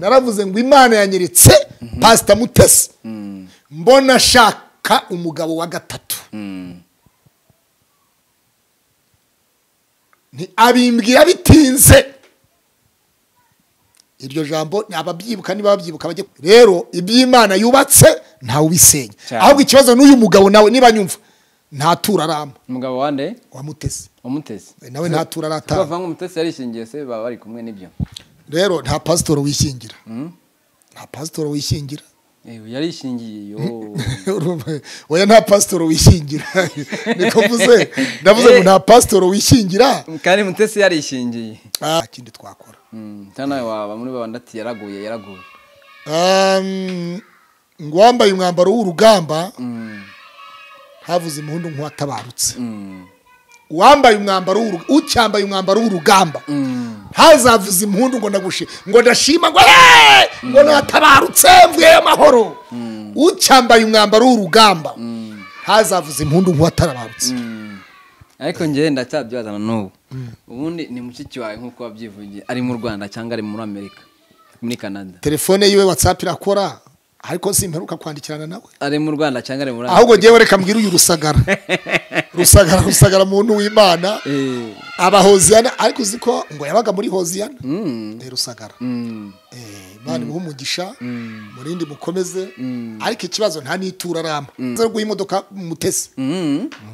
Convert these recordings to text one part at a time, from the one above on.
naravuze ngo imana yanyeretse pasita mutesi. Mbona ashaka umugabo wa gatatu. Abimbwira bitinze. Iryo jambo ni ababyibuka niba babyibuka bajye rero iby'imana yubatse ntawe ubisenya ahubwo ikibazo n'uyu mugabo nawe niba nyumva ntatura arama umugabo wande wamutese umutesi nawe ntatura aratanga bavuga ngo umutesi yarishingiye se baba bari kumwe n'ibyo? Rero nta pasitoro wishingira. Nta pasitoro wishingira. Eh, yarishingiye oya nta pasitoro wishingira. Niko mvuze. Ndavuze ngo nta pasitoro wishingira. Kandi mutesi yarishingiye Ah, nta kindi twakora. Mm, cyangwa nawe waba muri babandi ati yaraguye yaraguye. Um, ngo wambaye umwambaro w'urugamba Mm, havuze impundu nk'uwatabarutse. Uwambaye umwambaro ucyambaye umwambaro w'urugamba. Mm. ntazavuze impundu ngo ndagushi ngo ndashima ngo "Hey!" ngo natabarutse mvuye amahoro ucyambaye umwambaro w'urugamba. Ntazavuze impundu nk'uwatarabarutse Mm. ariko njyewe ndacyabyazana n'ubu. Ubundi ni mushiki wawe nk'uko wabyivugiye ari mu rwanda cyangwa ari muri amerika muri canada. Telefone yiwe watsapu irakora. Ariko simperuka kwandikirana nawe. Ari mu rwanda cyangwa ari muri ahubwo ngewe reka mbwire uyu rusagara. Rusagara rusagara muntu w'imana. Eh, aba hoziyana ariko uzi ko ngo yabaga muri hoziyana mm, Eh, rusagara mm, Eh, imuhe umugisha mm, murindi mukomeze ariko ikibazo nta n'itura aramba zo guha imodoka mutesi.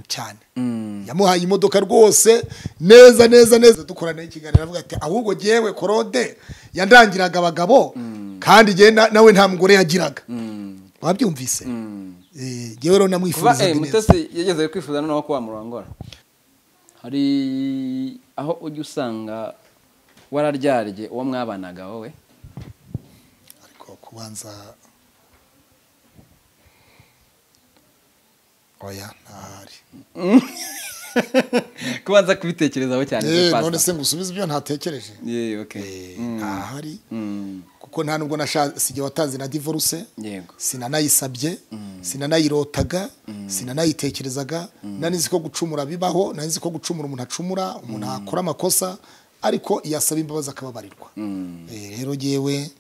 Cyane. Yamuhaye imodoka rwose neza neza neza. Dukorana ikiganiro avuga ati ahubwo jyewe korode yandangiraga abagabo kandi nawe nta mugore yagiraga. Wabyumvise? Mm. Eh, rero kuba namwifuriza eh, neza mutesi yageze kwifuza noneho ko wamurongora hari aho ujya usanga wararyarye uwo mwabanaga wowe? Ariko kubanza oya ntahari. Kubanza kubitekerezaho cyane Eh, none se ngo usubize ibyo ntatekereje. Eh, Mm, ntahari. Mm, kuko nta nubwo sijya watanze na divorce sinanayisabye sinanayirotaga sinanayitekerezaga. Nanizi ko gucumura bibaho nanizi ko gucumura umuntu acumura umuntu akora amakosa ariko iyo asaba imbabazi akababarirwa. Mm, Eh, rero jyewe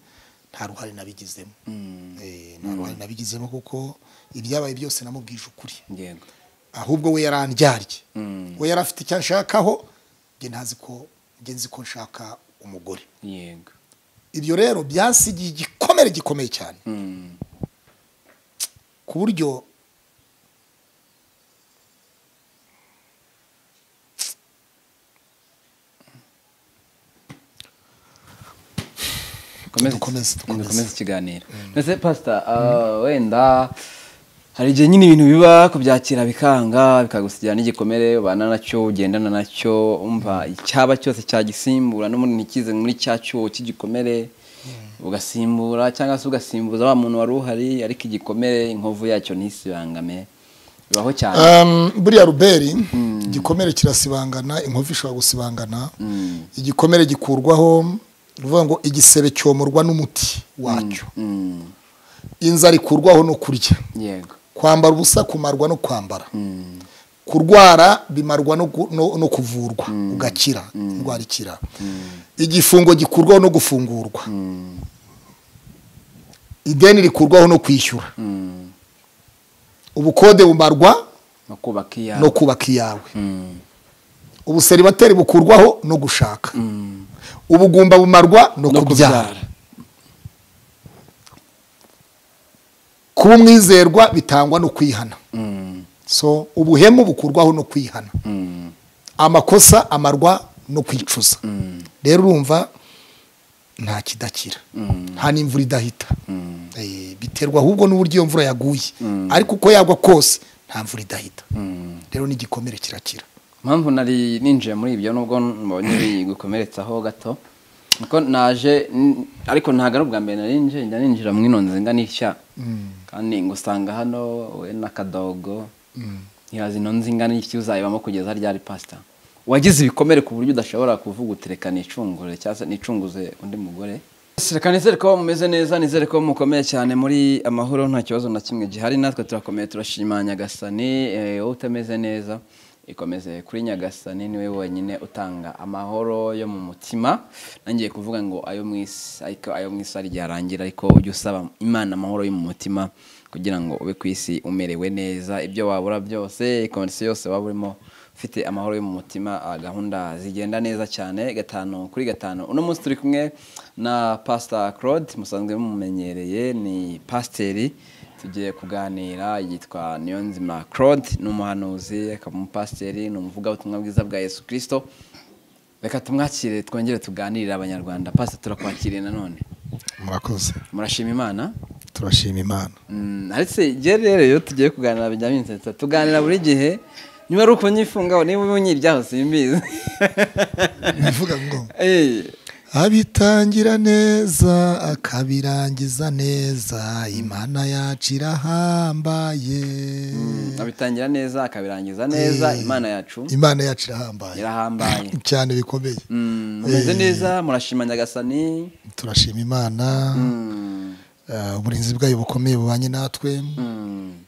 nta ruhare nabigizemo. Mm, Eh, nta ruhare nabigizemo kuko ibyabaye byose namubwije ukuri. Ahubwo we yarandyarye Mm, we yari afite icyo anshakaho ntazi ko njye nzi ko nshaka umugore. Yego. Ibyo rero byansigiye igikomere gikomeye cyane. Mm, ku buryo dukomeze. Ikiganiro. Mbese pasita wenda hari igihe nyine ibintu biba kubyakira bikanga bikagusigira n'igikomere ubana na cyo ugendana na cyo umva icyaba cyose cyagisimbura n'ubundi ntikize muri cya cyuho cy'igikomere ugasimbura cyangwa se ugasimbuza wa muntu wari uhari ariko igikomere inkovu yacyo ntisibangame. Bibaho cyane. Um, buriya ruberi igikomere kirasibangana inkovu ishobora gusibangana. Mm, igikomere gikurwaho ni ukuvuga ngo igisebe cyomorwa n'umuti wacyo. Inzara ikurwaho no kurya. Yego. Kwambara ubusa kumarwa no kwambara. Kurwara bimarwa no, kuvurwa ugakira indwara ikira. Igifungo gikurwaho no gufungurwa. Ideni rikurwaho no kwishyura. Ubukode bumarwa no kubaka iyawe. Mm, ubuseribateri bukurwaho no gushaka. Mm. ubugumba bumarwa no no kubyara. Kuba umwizerwa bitangwa no kwihana. Mm, so ubuhemu bukurwaho no kwihana. Mm, amakosa amarwa no kwicuza. Mm, rero urumva nta kidakira. Mm, nta n'imvura idahita. Mm, Eh, biterwa ahubwo n'uburyo iyo mvura yaguye. Mm. ariko uko yagwa kose nta mvura idahita. Mm. rero n'igikomere kirakira. Impamvu nari ninjiye muri ibyo nubwo mbonye bigukomeretsaho gato naje ariko ntabwo ari ubwa mbere nari ninjira mu ino nzu kandi ngusanga hano we n'akadogo. Ntibazi ino nzu ingana iki uzayibamo kugeza ryari pasita wagize ibikomere ku buryo udashobora kuvuga utereka nicungure cyangwa se nicunguze undi mugore. Reka nizere ko mumeze neza nizere ko mukomeye cyane muri amahoro nta kibazo na kimwe gihari. Natwe turakomeye turashima nyagasani eh, wowe utameze neza. Ikomeze kuri nyagasani ni we wenyine utanga amahoro yo mu mutima. Nangiye kuvuga ngo ayo mu isi ariko ayo mu isi ari igihe arangira ariko ujye usaba imana amahoro yo mu mutima kugira ngo ube ku isi umerewe neza. Ibyo wabura byose kondisiyo yose waba urimo ufite amahoro yo mu mutima ah, gahunda zigenda neza cyane. Gatanu kuri gatanu uno munsi turi kumwe na pastor claude musanzwe mumumenyereye ni pasiteri. Tugiye kuganira yitwa niyonzima claude ni umuhanuzi akaba umupasiteri ni umuvugabutumwa bwiza bwa yesu kirisito reka tumwakire twongere tuganirire abanyarwanda. Pastor turakwakiriye nanone murakoze. Murashima imana? Turashima imana. Mm, ariko igihe rero iyo tugiye kuganira bijya binsetsa tuganira buri gihe niba ari uko nyifungaho niba unyiryaho simbizi. Bivuga ngo Eh, abitangira neza akabirangiza neza. Imana yacu irahambaye abitangira neza akabirangiza neza imana yacu imana yacu irahambaye irahambaye cyane bikomeye. Mm, mumeze neza murashima nyagasani. turashima imana. Mm, eh, uburinzi bwayo bukomeye bubanye natwe. Mm, eh,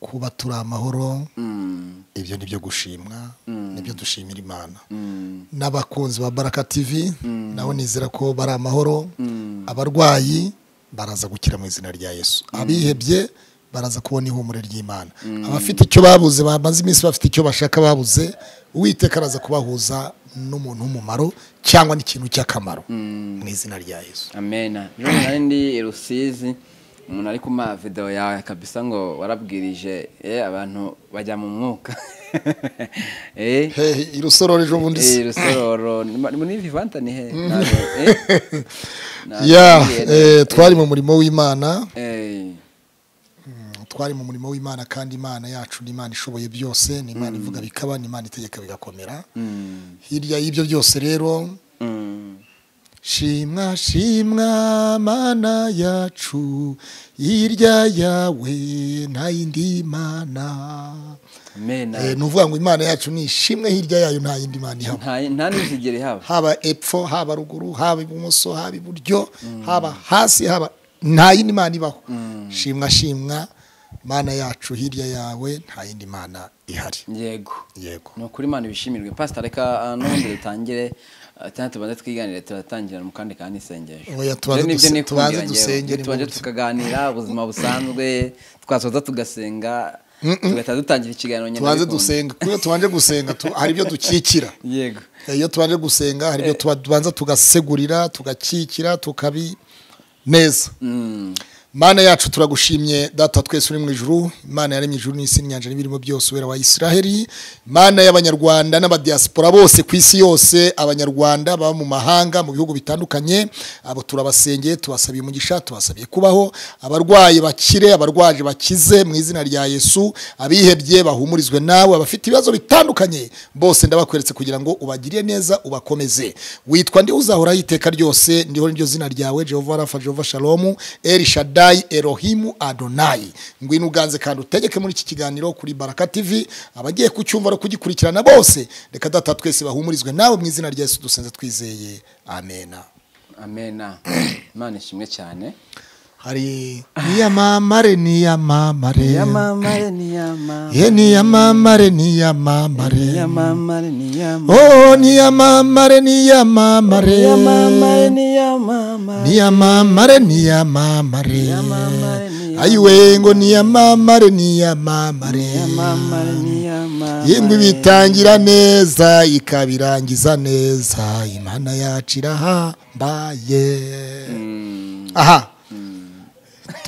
kuba turi amahoro mm, ibyo ni byo gushimwa Mm. ni byo dushimira imana. Mm, n'abakunzi ba baraka tv Mm. nabo nizera ko bari amahoro. Abarwayi baraza gukira mu izina rya yesu. Abihebye baraza kubona ihumure ry'imana. Abafite icyo babuze bamaze iminsi bafite icyo bashaka babuze uwiteka araza kubahuza n'umuntu w'umumaro cyangwa n'ikintu cy'akamaro. Mu izina rya yesu. Amena nari ndi rusizi. Umuntu ari kuma videwo yawe kabisa ngo warabwirije eh, abantu bajya mu mwuka. Eh, irusororo ejo bundi eh, se rusororo ni ma- ni muri vivanta ni he eh? Eh, neza. twari mu murimo w'imana. Eh, twari mu murimo w'imana kandi imana yacu ni imana ishoboye byose ni imana ivuga bikaba ni imana itegeka bigakomera. Mm, hirya y'ibyo byose rero mm, shimwa shimwa mana yacu hirya yawe nta yindi mana. Amena Eh, ni ukuvuga ngo imana yacu ni ishimwe hirya yayo nta yindi mana ihaba. Nta n'izigere haba haba epfo haba ruguru haba ibumoso haba iburyo haba hasi haba nta yindi mana ibaho. Shimwa shimwa mana yacu hirya yawe nta yindi mana ihari. Yego. Yego. Ni ukuri imana ibishimirwe. Pasita reka ah, n'ubundi dutangire. Cyangwa tubanze twiganire turatangira mu kandi kandi isengesho tubanze Ibyo ni byo duse- nikundira tubanze tukaganira ubuzima busanzwe twasoza tugasenga tugahita dutangira ikiganiro tubanze dusenga. Iyo tubanje gusenga hari ibyo dukikira. Yego. Iyo tubanje gusenga hari ibyo tuba- tubanza tugasegurira tugakikira tukabi neza. Mm, mana yacu turagushimye data twese uri mu ijuru imana yaremye ijuru n'isi n'inyanja n'ibirimo byose ubera wa isiraheli imana y'abanyarwanda n'abadiaspora bose ku isi yose abanyarwanda baba mu mahanga mu bihugu bitandukanye abo turabasengeye tubasabiye umugisha tubasabiye kubaho abarwayi bakire abarwaje bakize mu izina rya yesu abihebye bahumurizwe nawe abafite ibibazo bitandukanye bose ndabakweretse kugira ngo ubagirire neza ubakomeze. Witwa ndi uzahoraho iteka ryose ndiho niryo zina ryawe jehova rafa jehova shalomu eri shadai erohimu adonai. Ngwino uganze kandi utegeke muri iki kiganiro kuri baraka tv abagiye kucyumva no kugikurikirana bose. Reka data twese bahumurizwe nawe mu izina rya yesu dusenze twizeye. Amena amena imana ishimwe cyane. Hari niyamamare niyamamare niyamamare niyamamare ye niyamamare niyamamare niyamamare niyamamare oh niyamamare niyamamare niyamamare niyamamare niyamamare niyamamare ayiwe ngo niyamamare niyamamare yemwe bitangira neza ikabirangiza neza. Imana yacu irahambaye Mm. aha.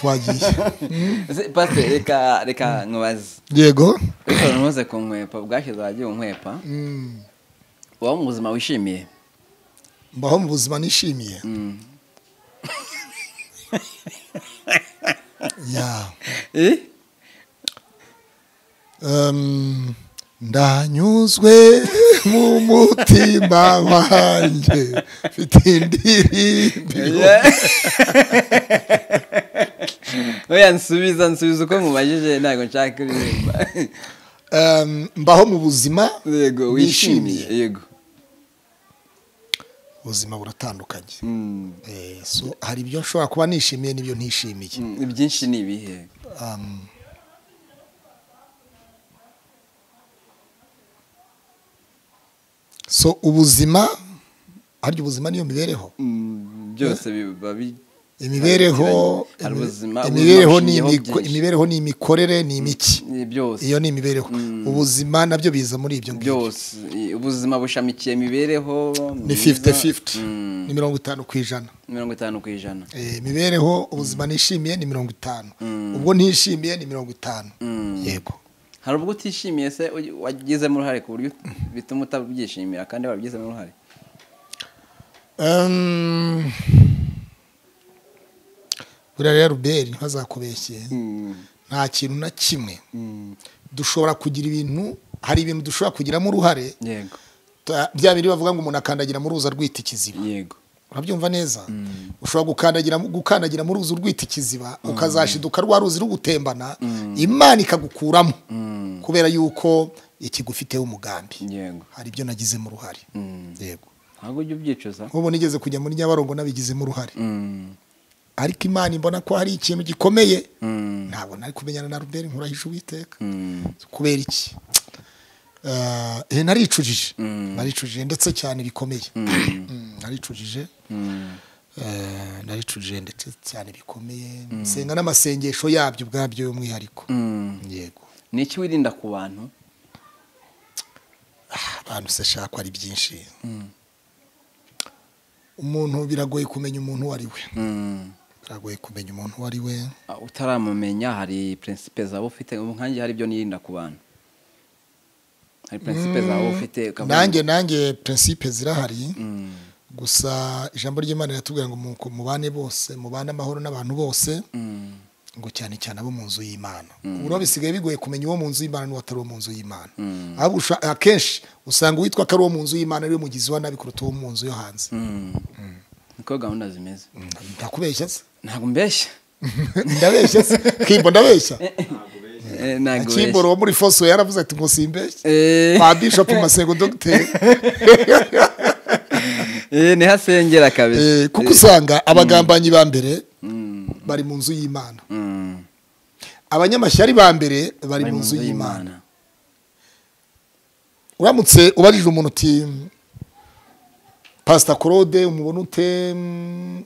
Twagiye. Pastor reka reka nkubaze. Yego. Ariko ntuze ku nkwepa bwashyize wagiye unkwepa uba mu buzima wishimiye? Mbaho mu buzima nishimiye. Mm. ndanyuzwe mu mutima wanjye mfite indirimbo. nsubiza nsubiza uko mubajije ntabwo nshaka kuririmba mbaho mu buzima yego wishimiye. Yego. Ubuzima buratandukanye. Mm. Eh, hari ibyo nshobora kuba nishimiye n'ibyo ntishimiye. Mm, ibyinshi ni ibihe? So ubuzima harya ubuzima niyo mibereho. Mm, byose biba bi imibereho imibereho ni imikorere ni imiki. Iyo ni imibereho. Ubuzima na byo biza muri ibyo ngibyo. Ubuzima bushamikiye imibereho ni myiza. 50-50 Mm, ni mirongo itanu ku ijana. Mirongo itanu ku ijana. Eh, imibereho ubuzima nishimiye ni mirongo itanu. Ubwo ntishimiye ni mirongo itanu. Mm. yego. Hari ubwo utishimiye se wagizemo uruhare ku buryo bituma utabyishimira kandi warabigizemo uruhare? Buriya rero ruberi ntazakubeshye. Nta kintu na kimwe. Dushobora kugira ibintu hari ibintu dushobora kugiramo uruhare. Bya bindi bavuga ngo umuntu akandagira mu ruzi rwita ikiziba. Yego. Urabyumva neza? Ushobora gukandagira gukandagira mu ruzi rwita ikiziba ukazashiduka rwa ruzi rugutembana imana ikagukuramo. Kubera yuko ikigufiteho umugambi. Yego. Hari ibyo nagizemo uruhare. Mm. yego. Ntabwo ujya ubyicuza. Nk'ubu nigeze kujya muri nyabarongo nabigizemo uruhare Mm. Ariko imana imbona ko hari ikintu gikomeye Mm. ntabwo nari kumenyana na ruberi nkurahisha uwiteka. Mm. kubera iki? Ah, eh, naricujije. Mm. naricujije ndetse cyane bikomeye naricujije. Eh, naricujije ndetse cyane bikomeye nsenga n'amasengesho yabyo ubwabyo y'umwihariko. Yego. Ni iki wirinda ku bantu? Abantu se shaka ari byinshi. Umuntu biragoye kumenya umuntu uwo ari we. Biragoye kumenya umuntu uwo ari we. Ah, utaramumenya hari principe zaba ufite. Ubu nkanjye hari ibyo nirinda ku bantu. Hari principe zaba ufite ukavuga ngo- nanjye nanjye principe zirahari. Mm. gusa ijambo ry'imana riratubwira ngo mu- mubane bose mubane amahoro n'abantu bose Mm. ngo cyane cyane abo mu nzu y'imana. Ubu bisigaye bigoye kumenya uwo mu nzu y'imana n'uwatari uwo mu nzu y'imana. Mm. ahubwo akenshi usanga uwitwa ko ari uwo mu nzu y'imana ari we mugizi wa nabi kuruta uwo mu nzu yo hanze. Mm. niko gahunda zimeze. Ndakubeshya se. Ntabwo mbeshya ndabeshya se kimbo ndabeshya Eh, ntabwo kimbo ubeshya wo muri foso yaravuze ati ngo simbeshya Eh, ba bishop masengo dogiteri eh, ni ho asengera kabisa. Eh, kuko usanga abagambanyi ba mbere Mm. bari mu nzu y'imana. Mm. abanyamashyari ba mbere bari mu nzu y'imana. uramutse ubajije umuntu uti pasita claude umubona ute? Mm, eh,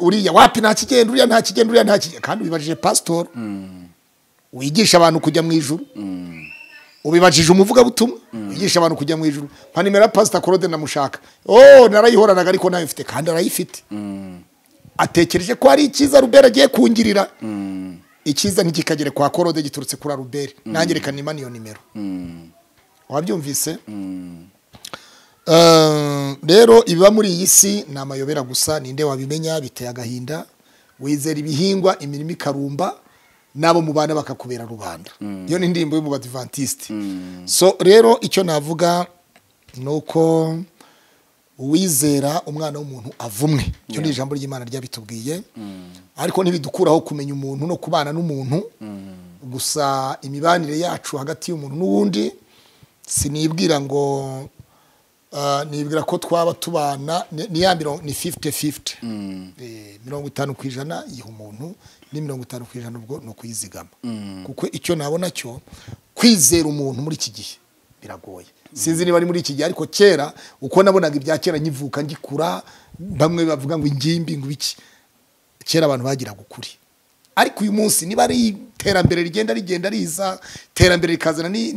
uriya wapi nta kigenda uriya nta kigenda uriya nta kigenda kandi ubibajije pasitori wigisha abantu kujya mu ijuru. Ubibajije umuvugabutumwa. Wigisha abantu kujya mu ijuru. Nka nimero ya pasita claude ndamushaka. Oh narayihoranaga ariko na yo mfite kandi arayifite. Atekereje ko hari icyiza rubera agiye kungirira. Icyiza ntikikagere kwa korode giturutse kuri aruberi nange reka nima niyo nimero. Wabyumvise. Eh, rero ibiba muri iyi si ni amayobera gusa ninde wabimenya biteye agahinda wizera ibihingwa imirimo ikarumba n'abo mubana bakakubera rubanda. Iyo ni indirimbo yo mu badivantisiti Mm. so rero icyo navuga ni uko uwizera umwana w'umuntu avumwe icyo ni ijambo ry'imana ryabitubwiye. Ariko ntibidukuraho kumenya umuntu no kubana n'umuntu. Gusa imibanire yacu hagati y'umuntu n'uwundi sinibwira ngo nibwira ko twaba tubana ni ni ya mirongo ni fifite fifite mirongo itanu ku ijana yiha umuntu ni mirongo itanu ku ijana ubwo ni ukuyizigama kuko icyo nabona cyo kwizera umuntu muri iki gihe biragoye sinzi niba ari muri iki gihe ariko kera uko nabonaga ibya kera nkivuka ngikura bamwe bavuga ngo ingimbi ngo iki kera abantu bagiraga ukuri ariko uyu munsi niba ari iterambere rigenda rigenda riza iterambere rikazana ni-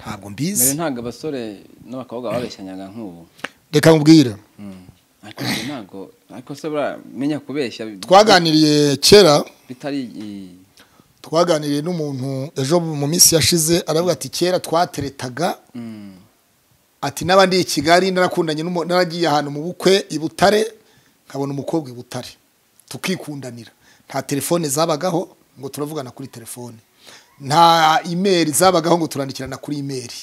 ntabwo mbizi. Ntabwo abasore n'abakobwa babeshyanyaga nk'ubu. Reka nkubwire. Mm. ariko njye ntabwo ariko se buramenya kubeshya. Twaganiriye kera. Bitari twaganiriye n'umuntu ejo mu minsi yashize aravuga ati kera twateretaga. Mm. ati n'abandi i kigali narakundanye naragiye ahantu mu bukwe i butare. Nkabona umukobwa i butare. Tukikundanira. Nta telefone zabagaho ngo turavugana kuri telefone. Nta imeri zabagaho ngo turandikirana kuri imeri.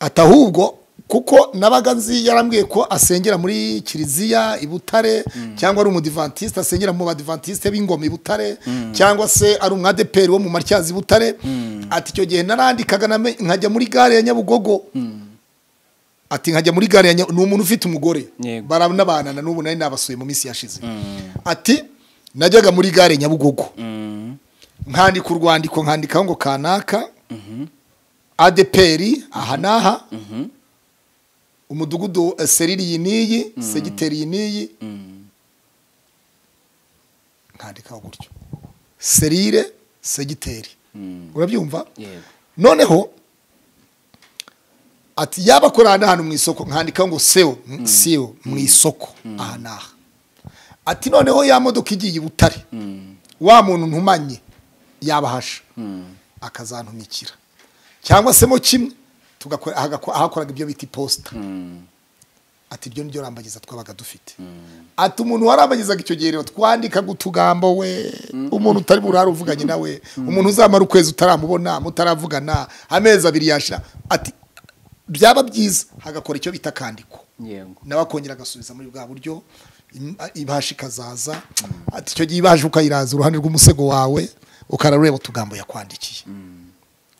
Ati ahubwo kuko nabaga nzi yarambwiye ko asengera muri kiliziya i butare cyangwa ari umudivantisite asengera mu badivantisite b'ingoma i butare cyangwa se ari umwadeperi wo mu matyazi i butare. Ati icyo gihe narandikaga nkajya muri gare ya nyabugogo. Ati nkajya muri gare ya Nya- ni umuntu ufite umugore. Baranabanana n'ubu nari nabasuye mu minsi yashize. Mm. ati najyaga muri gare nyabugogo. Mm. Nkandika urwandiko nkandikaho ngo kanaka adeperi aha n'aha. Umudugudu seriri iyi n'iyi segiteri iyi n'iyi. Nkandikaho gutyo serire segiteri. Urabyumva? Noneho ati yaba akorana n'ahantu mu isoko nkandikaho ngo sewo sewo mu isoko aha n'aha. Ati noneho ya modoka igiye i butare wa muntu ntumanye yabahasha akazantumikira cyangwa se mo kimwe ahakoraga ibyo bita iposita. Ati iryo niryo rambagiza twabaga dufite. Ati umuntu warambagizaga icyo gihe rero twandikaga utugambo we. Umuntu utari burare uvuganye nawe umuntu uzamara ukwezi utaramubona mutaravugana amezi abiri yashira. Ati byaba byiza. Hagakora icyo bita akandiko. Nawe akongera agasubiza muri bwa buryo ibasha ikazaza ati icyo gihe ibasha ukayiraza uruhande rw'umusego wawe. Ukarareba utugambo yakwandikiye.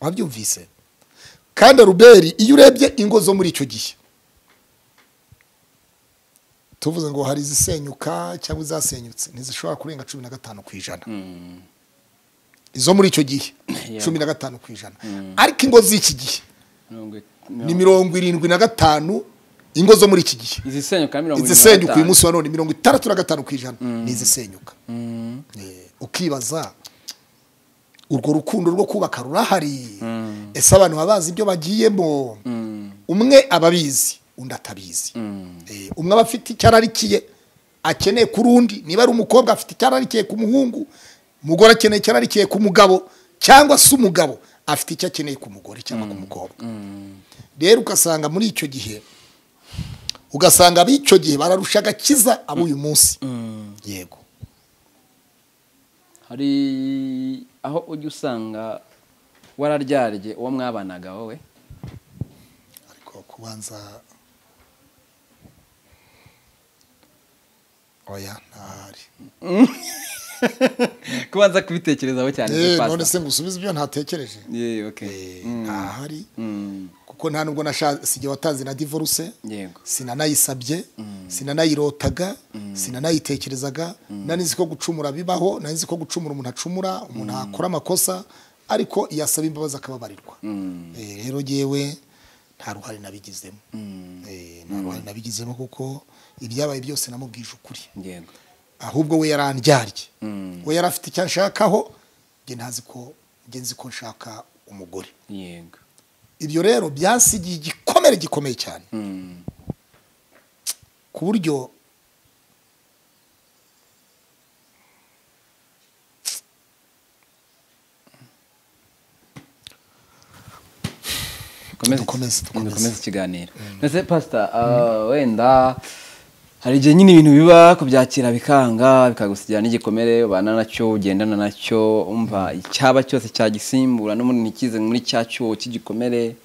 Wabyumvise? Kandi ruberi iyo urebye ingo zo muri icyo gihe tuvuze ngo hari izisenyuka cyangwa izasenyutse ntizishobora kurenga cumi na gatanu ku ijana. Izo muri icyo gihe cumi na gatanu ku ijana. Ariko ingo z'iki gihe ni mirongo irindwi na gatanu ingo zo muri iki gihe. Izisenyuka uyu munsi wa none mirongo itandatu na gatanu ku ijana ni izisenyuka. Eh, ukibaza urwo rukundo rwo kubaka rurahari. Ese abantu baba bazi ibyo bagiyemo? Umwe aba abizi undi atabizi. Eh, umwe aba afite icyo ararikiye akeneye ku rundi. Niba ari umukobwa afite icyo ararikiye ku muhungu umugore akeneye icyo ararikiye ku mugabo cyangwa se umugabo afite icyo akeneye ku mugore cyangwa ku mukobwa. Rero ugasanga muri icyo gihe ugasanga ab'icyo gihe bararusha agakiza ab'uyu munsi. Yego. Hari aho ujya usanga wararyarye uwo mwabanaga wowe ariko kubanza oya ntahari kubanza kubitekerezaho cyane Eh, none se ngusubize ibyo ntatekereje. Eh, Mm. ntahari Mm. Kuko nta nubwo nasigiye watanze na divorce sinanayisabye sinanayirotaga sinanayitekerezaga nari nzi ko gucumura bibaho nari nzi ko gucumura umuntu acumura umuntu akora amakosa ariko iyo asaba imbabazi akababarirwa. Eh, rero yewe nta ruhare nabigizemo. Eh, nta ruhare nabigizemo kuko ibyabaye byose namubwije ukuri. Ahubwo we yarandyarye Mm. we yari afite icyo anshakaho njye ntazi ko njye nzi ko nshaka umugore. Yego. Ibyo rero byasigiye igikomere gikomeye cyane. Ku buryo dukomeze. Ikiganiro. Mbese pasita wenda hari igihe nyine ibintu biba kubyakira bikanga bikagusigira n'igikomere ubana na cyo ugendana na cyo umva icyaba cyose cyagisimbura n'ubundi ntikize muri cya cyuho cy'igikomere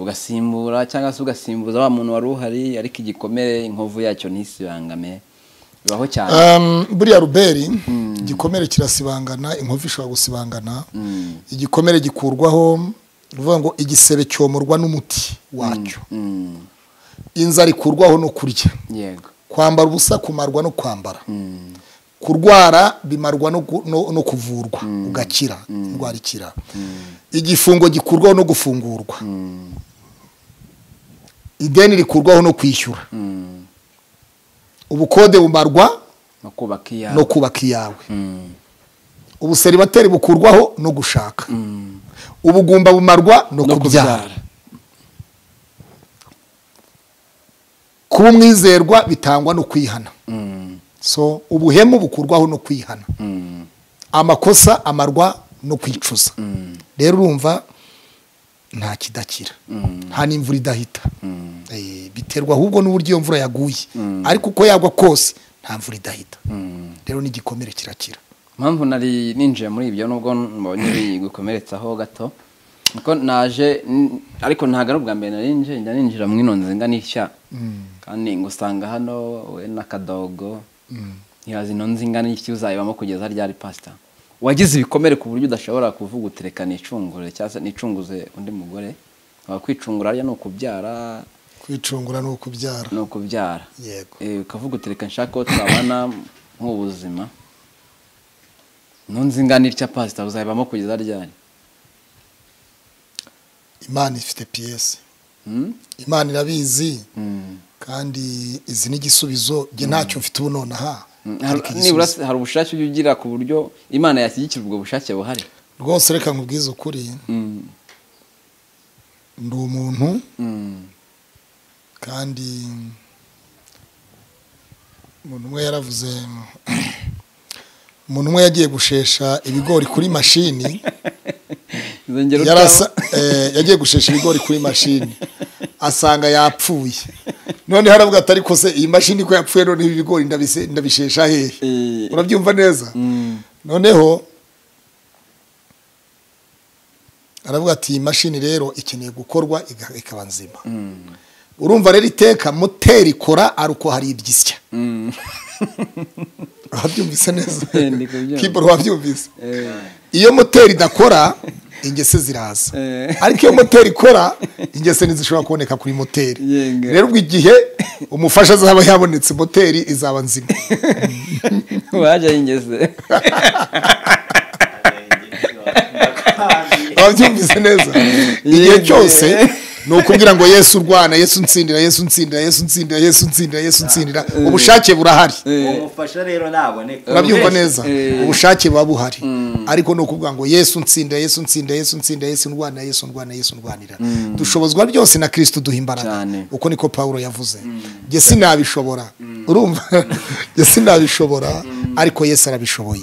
ugasimbura cyangwa se ugasimbuza wa muntu wari uhari ariko igikomere inkovu yacyo ntisibangame bibaho cyane. Buriya ruberi igikomere kirasibangana inkovu ishobora gusibangana. Igikomere gikurwaho ni ukuvuga ngo igisebe cyomorwa n'umuti wacyo. Inzara ikurwaho no kurya. Yego. Kwambara ubusa kumarwa no kwambara. Kurwara bimarwa no, kuvurwa ugakira indwara ikira. Igifungo gikurwaho no gufungurwa. Ideni rikurwaho no kwishyura. Ubukode bumarwa no kubaka iyawe. Mm. ubuseribateri bukurwaho no gushaka. Mm. ubugumba bumarwa no kubyara. Kuba umwizerwa bitangwa no kwihana. So ubuhemu bukurwaho no kwihana. Amakosa amarwa no kwicuza. Rero urumva nta kidakira. Nta n'imvura idahita. Eh, biterwa ahubwo n'uburyo iyo mvura yaguye. Ariko uko yagwa kose nta mvura idahita. Rero n'igikomere kirakira. Impamvu nari ninjiye muri ibyo nubwo mbonye bigukomeretsaho gato niko naje ariko ntabwo ari ubwa mbere njya ninjira mu ino nzinga n'ishya kandi ngo usanga hano we n'akadogo ntibazi ino nzinga n'iki uzayibamo kugeza ryari pasita wagize ibikomere ku buryo udashobora kuvuga utereka nicungure cyangwa se nicunguze undi mugore? Kwicungura ariya ni ukubyara. Kwicungura ni ukubyara. Ni ukubyara. Yego. Eh, ukavuga utereka nshaka ko twabana nk'ubuzima ntunzinga n'irya pasita uzayibamo kugeza ryari? Imana ifite piyesi Mm? imana irabizi. Mm. kandi izi n'igisubizo njye ntacyo mfite ubu nonaha. Nibura igisubizo hari ubushake ujya ugira ku buryo imana yashyigikira ubwo bushake buhari? Rwose reka nkubwize ukuri. Ndi umuntu. Kandi umuntu umwe yaravuze umuntu umwe yagiye gushesha ibigori kuri mashini Eh, yagiye gushesha ibigori kuri mashini asanga yapfuye noneho aravuga ati ariko se iyi mashini ko yapfuye noneho ibi bigori ndabise- ndabishesha hehe Eh. urabyumva neza Mm. noneho aravuga ati iyi mashini rero ikeneye gukorwa ikaba nzima Mm. urumva rero iteka moteri ikora ari uko hari ibyisya Mm. wabyumvise neza kubyumva. kiboro wabyumvise Eh. iyo moteri idakora ingese ziraza. Eh. ariko iyo moteri ikora ingese ntizishobora kuboneka kuri moteri. Rero ubwo igihe umufasha azaba yabonetse moteri izaba nzima. Waje yingeze wabyumvise neza? Igihe cyose ni ukubwira ngo yesu urwana yesu nsindira yesu nsindira yesu nsindira yesu nsindira yesu nsindira ubushake burahari. Uwo mufasha rero naboneka urabyumva neza? Eh. ubushake buba buhari. Ariko ni ukuvuga ngo yesu nsindira yesu nsindira yesu nsindira yesu ndwana yesu ndwana yesu ndwanira dushobozwa byose na kirisito duha imbaraga. Uko niko pawulo yavuze. Njye sinabishobora. Urumva? Njye sinabishobora ariko yesu arabishoboye.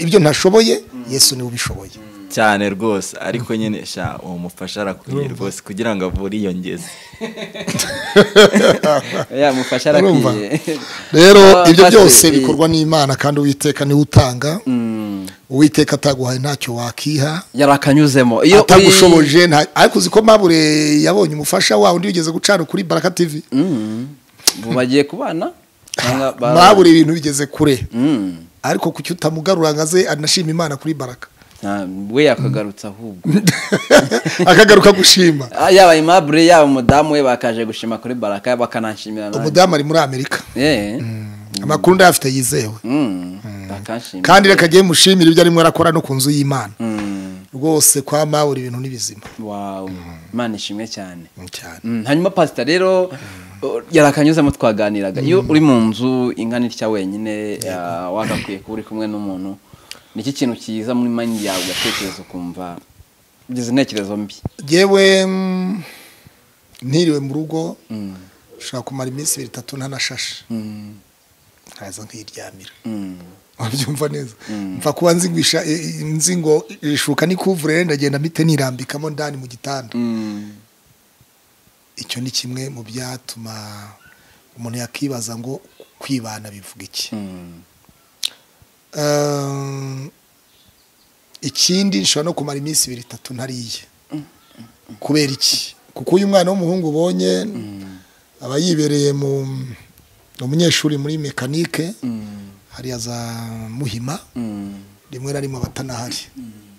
Ibyo ntashoboye yesu ni we ubishoboye. Cyane rwose. Ariko nyine sha uwo mufasha arakwiye rwose kugira ngo avure iyo ngezi. Yamufasha arakwiye. Rero Ah, ibyo byose bikorwa n'imana kandi uwiteka ni we utanga. Mm, uwiteka ataguhaye ntacyo wakiha. Yari akanyuzemo. Iyo atagushoboje ariko uzi ko mabure yabonye umufasha wawe undi wigeze gucana kuri baraka tv Mm. bagiye kubana mabure ibintu bigeze kure. Mm. ariko kuki utamugarura ngo aze anashima imana kuri baraka? We yakagarutse ahubwo. Akagaruka gushima. Ah, yaba aimable yaba umudamu we bakaje gushima kuri baraka bakanashimira umudamu ari muri amerika. Eh. amakuru ndayafite yizewe. Mm. kandi reka agiye mushimira ibyo arimo arakora no ku nzu y'imana. Mm. rwose kwa mabure ibintu ni bizima wow imana ishimwe cyane. Mm, hanyuma pasita rero yari akanyuzemo twaganiraga iyo uri mu nzu ingana itya wenyine uh, wagakwiye kuba uri kumwe n'umuntu ni iki kintu cyiza muri mani yawe ugatekereza ukumva ugize intekerezo mbi? Yewe ntiriwe mu rugo Mm, ushobora kumara iminsi ibiri itatu ntanashashe. Mm, nkaza nkiryamira. Mm, wabyumva neza? Mm. mfa kuba nzi ngo isha- i- i- nzi ngo ishuka ni kuvurere ndagenda mpite nirambikamo ndani mu gitanda. Mm, icyo ni kimwe mu byatuma umuntu yakibaza ngo kwibana bivuga iki? Mm, ikindi nshobora no kumara iminsi ibiri itatu ntariye. Kubera iki? Kuko uyu mwana w'umuhungu ubonye aba yibereye mu umunyeshuri muri mekanike hariya za muhima rimwe na rimwe abatanahari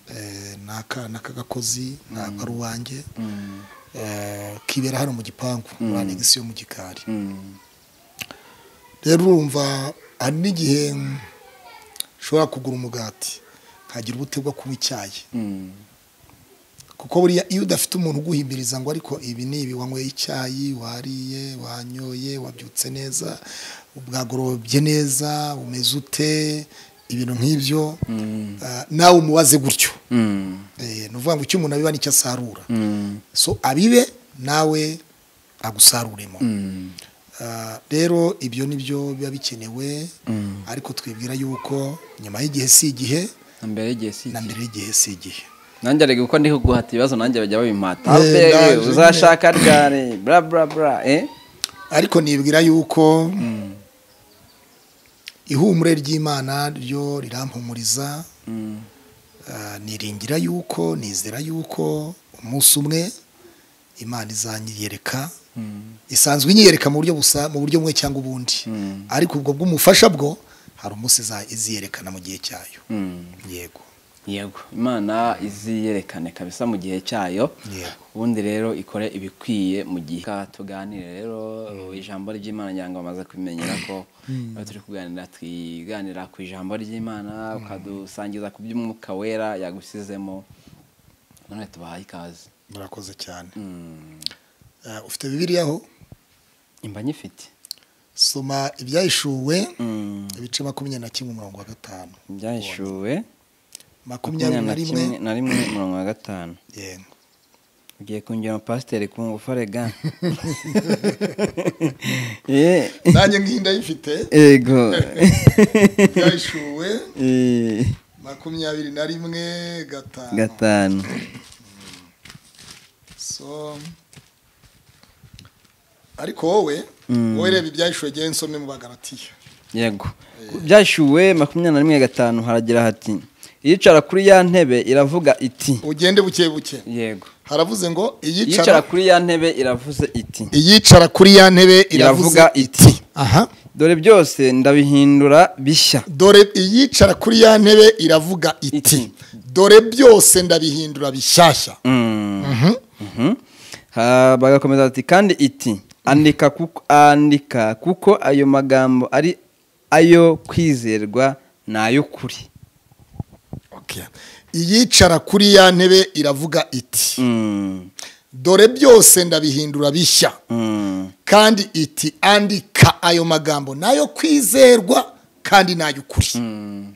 Eh, ni akana k'agakozi ntabwo ari uwanjye mm, Eh, kibera hano mu gipangu muri anegisi yo mu gikari. Rero urumva hari n'igihe ushobora kugura umugati nkagira ubute bwo kunywa icyayi. Mm, kuko buriya iyo udafite umuntu uguhimbiriza ngo ariko ibi ni ibi wanyweye icyayi wariye wanyoye wabyutse neza bwagorobye neza umeze ute ibintu nk'ibyo mm, ah, nawe umubaze gutyo. Mm, Eh, ni ukuvuga ngo icyo umuntu abiba ni cyo asarura. So abibe nawe agusaruremo. Rero ibyo ni byo biba bikenewe mm. ariko twibwira yuko nyuma y'igihe si igihe na mbere y'igihe si igihe. nanjye arega uko ndi kuguhata ibibazo nanjye bajya babimpata Eh, uzashaka ryari? Bla bla bla eh? Ariko nibwira yuko ihumure ry'imana ryo rirampumuriza. Mm, niringira yuko nizera yuko umunsi umwe imana izanyiyereka. Mm, isanzwe inyiyereka mu buryo busa mu buryo bumwe cyangwa ubundi. Mm, ariko ubwo bw'umufasha bwo hari umunsi iziyerekana mu gihe cyayo. Yego. Yego. Imana iziyerekane kabisa mu gihe cyayo. Ubundi rero ikore ibikwiye mu gihe. Tuganire rero ijambo ry'imana ngira ngo bamaze kubimenyera ko iyo turi kuganira twiganira ku ijambo ry'imana ukadusangiza ku by'umwuka wera yagusizemo none tubahaye ikaze. Murakoze cyane. Eh, ufite bibiriya aho imba nyifite. Soma ibyahishuwe Mm. ibice makumyabiri na kimwe umurongo wa gatanu. Byahishuwe makumyabiri na rimwe. na rimwe umurongo wa gatanu. Yego ugiye kungira umupasiteri ku ngufu rega nanjye ngiyi ndayifite ego ibyahishuwe Eh, makumyabiri na rimwe gatanu. Gatanu. Ariko wowe wowe reba ibyahishuwe ngewe nsome mu bagaratiya yego. Byashyuwe makumyabiri na rimwe gatanu haragira hati iyicara kuri ya ntebe iravuga iti. Ugende buke buke. Yego. Haravuze ngo iyicara kuri ya ntebe iravuze iti. Iyicara kuri ya ntebe Iravuga iti. aha. Dore byose ndabihindura bishya. Dore iyicara kuri ya ntebe iravuga iti. Dore byose ndabihindura bishyashya. Mm. Mhm. Bagakomeza bati kandi iti andika kuko andika kuko ayo magambo ari ayo kwizerwa ni ay'ukuri Okay. iyicara kuri ya ntebe iravuga iti Mm. dore byose ndabihindura bishya Mm. kandi iti andika ayo magambo na yo kwizerwa kandi n'ay'ukuri Mm.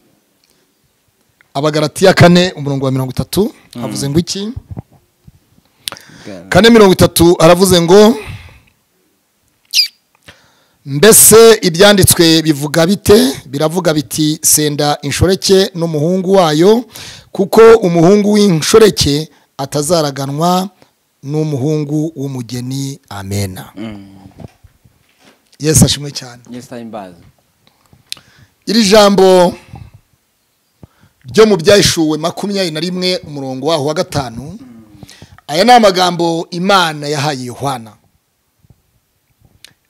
abagaratiya kane umurongo wa mirongo itatu havuze ngo iki kane mirongo itatu haravuze ngo mbese ibyanditswe bivuga bite? Biravuga biti senda inshoreke n'umuhungu wayo kuko umuhungu w'inshoreke atazaraganwa n'umuhungu w'umugeni. Amena Mm. yesu ashimwe cyane. Iri jambo ryo mu byahishuwe makumyabiri na rimwe umurongo waho wa gatanu aya ni amagambo imana yahaye yohana.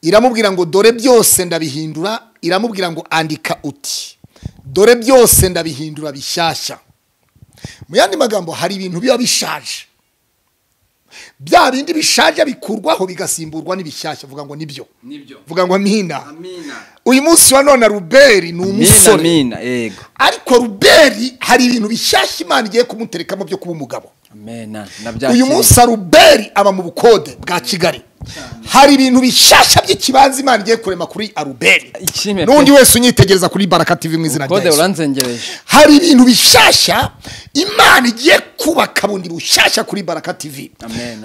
Iramubwira ngo dore byose ndabihindura iramubwira ngo andika uti dore byose ndabihindura bishyashya. Mu yandi magambo hari ibintu biba bishaje. Bya bindi bishaje bikurwaho bigasimburwa n'ibishyashya. Vuga ngo ni byo. Vuga ngo amina. Uyu munsi wa none ruberi ni umusore. ariko ruberi hari ibintu bishyashya imana igiye kumuterekamo byo kuba umugabo. Uyu munsi aruberi aba mu bukode bwa kigali. Hari ibintu bishyashya by'ikibanza imana igiye kurema kuri aruberi. N'undi wese unyitegereza kuri baraka tv mu izina rya yesu. hari ibintu bishyashya imana igiye kubaka bundi bushyashya kuri baraka tv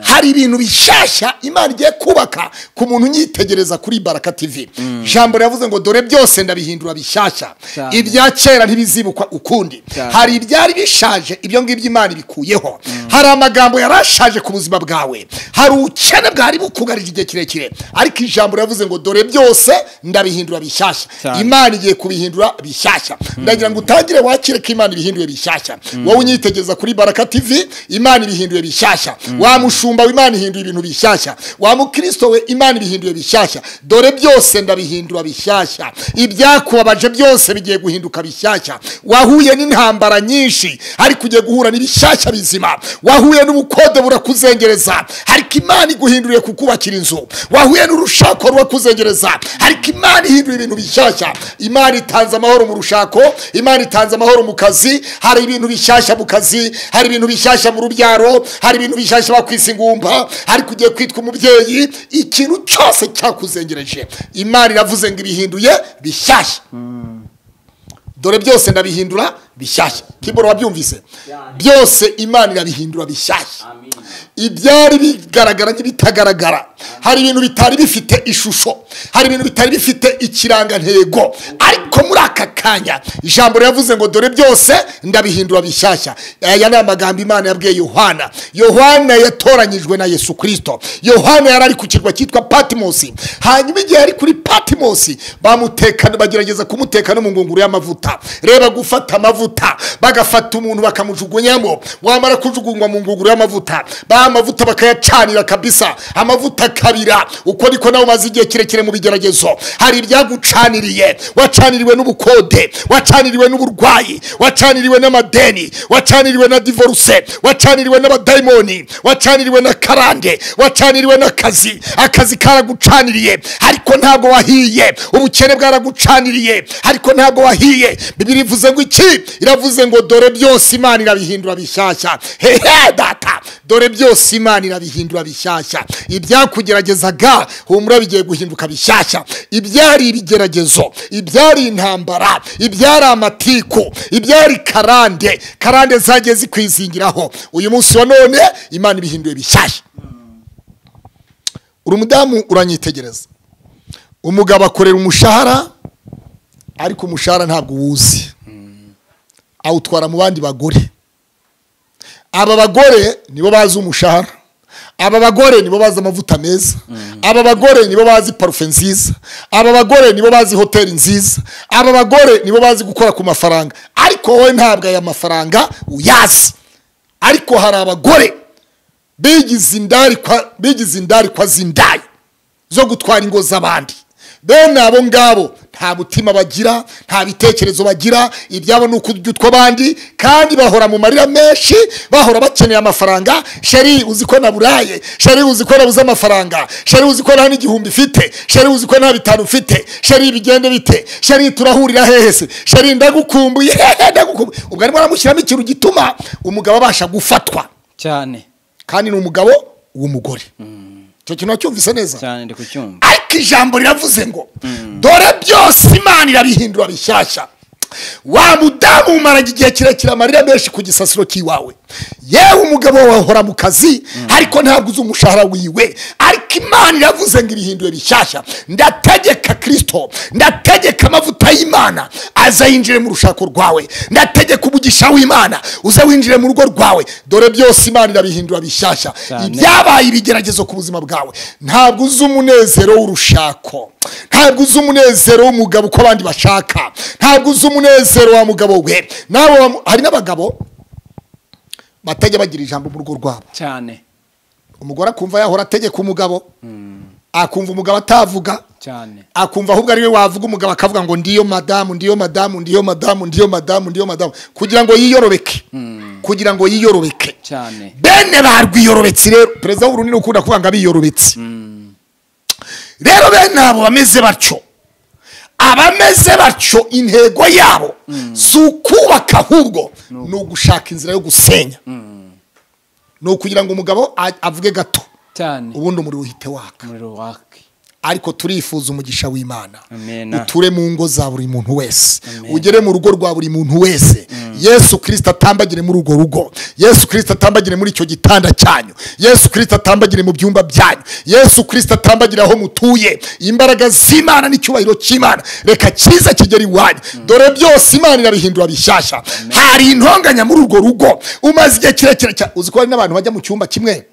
hari ibintu bishyashya imana igiye kubaka ku muntu unyitegereza kuri baraka tv ijambo riravuze ngo dore byose ndabihindura bishyashya ibya kera ntibizibukwa ukundi. Hari ibyari bishaje ibyo ngibyo imana ibikuyeho. Hari amagambo yari ashaje ku buzima bwawe. Hari ubukene bwari bukugarije igihe kirekire. Ariko ijambo riravuze ngo dore byose ndabihindura bishyashya. Imana igiye kubihindura bishyashya. Ndagira ngo utangire wakire ko imana ibihinduye bishyashya. Wowe unyitegereza kuri baraka tv imana ibihinduye bishyashya. Wa mushumba imana ihinduye ibintu bishyashya. Wa mukristo we imana ibihinduye bishyashya. Dore byose ndabihindura bishyashya. Ibyakubabaje byose bigiye guhinduka bishyashya. Wahuye n'intambara nyinshi ariko ugiye guhura n'ibishyashya bizima. Wahuye n'ubukode burakuzengereza. Ariko imana iguhinduriye kukubakira inzu. Wahuye n'urushako rurakuzengereza ariko imana ihindura ibintu bishyashya. Imana itanze amahoro mu rushako imana itanze amahoro mu kazi. Hari ibintu bishyashya mu kazi hari ibintu bishyashya mu rubyaro hari ibintu bishyashya bakwisa ingumba. Ariko ugiye kwitwa umubyeyi ikintu cyose cyakuzengereje. Imana iravuze ngo ibihinduye bishyashya. Dore byose ndabihindura bishyashya kiboro wabyumvise? Byose imana irabihindura bishyashya ibyari bigaragara n'ibitagaragara hari ibintu bitari bifite ishusho. Hari ibintu bitari bifite ikirangantego. Ariko muri aka kanya ijambo riravuze ngo dore byose ndabihindura bishyashya. Aya ni amagambo imana yabwiye yohana. Yohana yatoranyijwe na yesu kirisito yohana yari ari ku kirwa cyitwa patimosi hanyuma igihe yari kuri patimosi bamutekana bagerageza kumuteka no mu ngunguru y'amavuta. Reba gufata amavuta. Bagafata umuntu bakamujugunyamo. Wamara kujugunywa mu ngunguru y'amavuta ba amavuta bakayacanira kabisa. Amavuta akabira uko niko nawe umaze igihe kirekire mu bigeragezo. Hari ibyagucaniriye. Wacaniriwe n'ubukode wacaniriwe n'uburwayi wacaniriwe n'amadeni wacaniriwe na divorce wacaniriwe n'abadayimoni wacaniriwe na karande wacaniriwe n'akazi. Akazi karagucaniriye. Ariko ntabwo wahiye. Ubukene bwaragucaniriye. Ariko ntabwo wahiye. Bibiri ivuze ngo iki? Iravuze ngo dore byose imana irabihindura bishyashya hehe data. Dore byose imana irabihindura bishyashya ibyakugeragezaga humura bigiye guhinduka bishyashya ibyari ibigeragezo ibyari intambara ibyari amatiku ibyari karande karande zagiye zikwizingiraho. Uyu munsi wa none imana ibihinduye bishyashya uri umudamu uranyitegereza. Umugabo akorera umushahara ariko umushahara ntabwo uwuzi. Awutwara mu bandi bagore. Aba bagore nibo bazi umushahara. Aba bagore nibo bazi amavuta meza. Aba bagore nibo bazi parufe nziza. Aba bagore nibo bazi hoteli nziza. Aba bagore nibo bazi gukora ku mafaranga. Ariko wowe ntabwo aya mafaranga uyazi. Ariko hari abagore bigize bigize indarikwa z'indaya zo gutwara ingo z'abandi. Bene abo ngabo nta mutima bagira nta bitekerezo bagira ibyabo ni ukurya utw'abandi kandi bahora mu marira menshi bahora bakeneye amafaranga. Sheri uzi ko naburaye? Sheri uzi ko nabuze amafaranga? Sheri uzi ko nta n'igihumbi ifite sheri uzi ko nta bitanu ufite sheri bigende bite? Sheri turahurira hehe? Se sheri ndagukumbuye hehe? Ndagukumbuye. Ubwo arimo aramushyiramo ikintu gituma umugabo abasha gufatwa. Cyane. Kandi ni umugabo w'umugore. Icyo kintu wacyumvise neza? Cyane ndi kucyumva. Ariko ijambo riravuze ngo dore byose imana irabihindura bishyashya wa mudamu umaraga igihe kirekire amarira menshi ku gisasiro cy'iwawe yewe umugabo wawe ahora mu kazi ariko ntabwo uzi umushahara wiwe. Ariko imana iravuze ngo ibihinduye bishyashya ndategeka kirisito ndategeka amavuta y'imana aza yinjire mu rushako rwawe. Ndategeka umugisha w'imana uze winjire mu rugo rwawe. Dore byose imana irabihindura bishyashya ibyabaye ibigeragezo ku buzima bwawe. Ntabwo uzi umunezero w'urushako. Ntabwo uzi umunezero w'umugabo uko abandi bashaka. Ntabwo uzi umunezero wa mugabo we. Nawe hari n'abagabo? Batajya bagira ijambo mu rugo rwabo. Cyane. Umugore akumva yahora ategeka umugabo akumva umugabo atavuga cyane. akumva ahubwo ari we wavuga umugabo akavuga ngo ndiyo madamu ndiyo madamu ndiyo madamu ndiyo madamu ndiyo madamu. Kugira ngo yiyorobeke kugira ngo yiyorobeke cyane. Bene ba rwiyorobetse rero perezida w'urunini ukunda kuvuga ngo abiyorobetse rero bene abo bameze batyo abameze batyo intego yabo si ukubaka ahubwo ni ugushaka inzira yo gusenya. Ni ukugira ngo umugabo avuge gato. Cyane. Ubundi umuriro uhite waka. Ariko turifuza umugisha w'imana. Uture mu ngo za buri muntu wese. Ugere mu rugo rwa buri muntu wese. Yesu kirisita atambagire muri urwo rugo. Yesu kirisita atambagire muri icyo gitanda cyanyu. Yesu kirisita atambagire mu byumba byanyu. Yesu kirisita atambagire aho mutuye. Imbaraga z'imana n'icyubahiro cy'imana. Reka cyiza kigera iwanyu. Dore byose imana irabihindura bishyashya hari intonganya muri urwo rugo. Umaze igihe kirekire cyane uzi ko hari n'abantu bajya mu cyumba kimwe?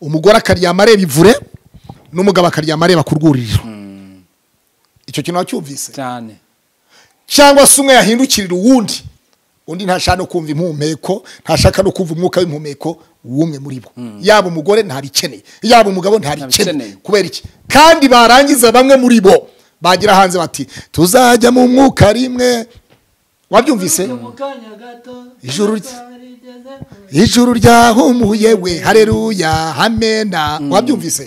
Umugore akaryama areba ivure n'umugabo akaryama areba ku rwuririro icyo kintu wacyumvise? Cyane. Cyangwa se umwe yahindukirira uwundi undi ntashaka no kumva impumeko ntashaka no kumva umwuka w'impumeko w'umwe muri bo yaba umugore ntabikeneye yaba umugabo ntabikeneye Ntabikeneye. kubera iki kandi barangiza bamwe muri bo bagira hanze bati tuzajya mu mwuka rimwe. Wabyumvise? Ijuru rye- ijuru ryahumuye we. Hareruya hamena. Wabyumvise?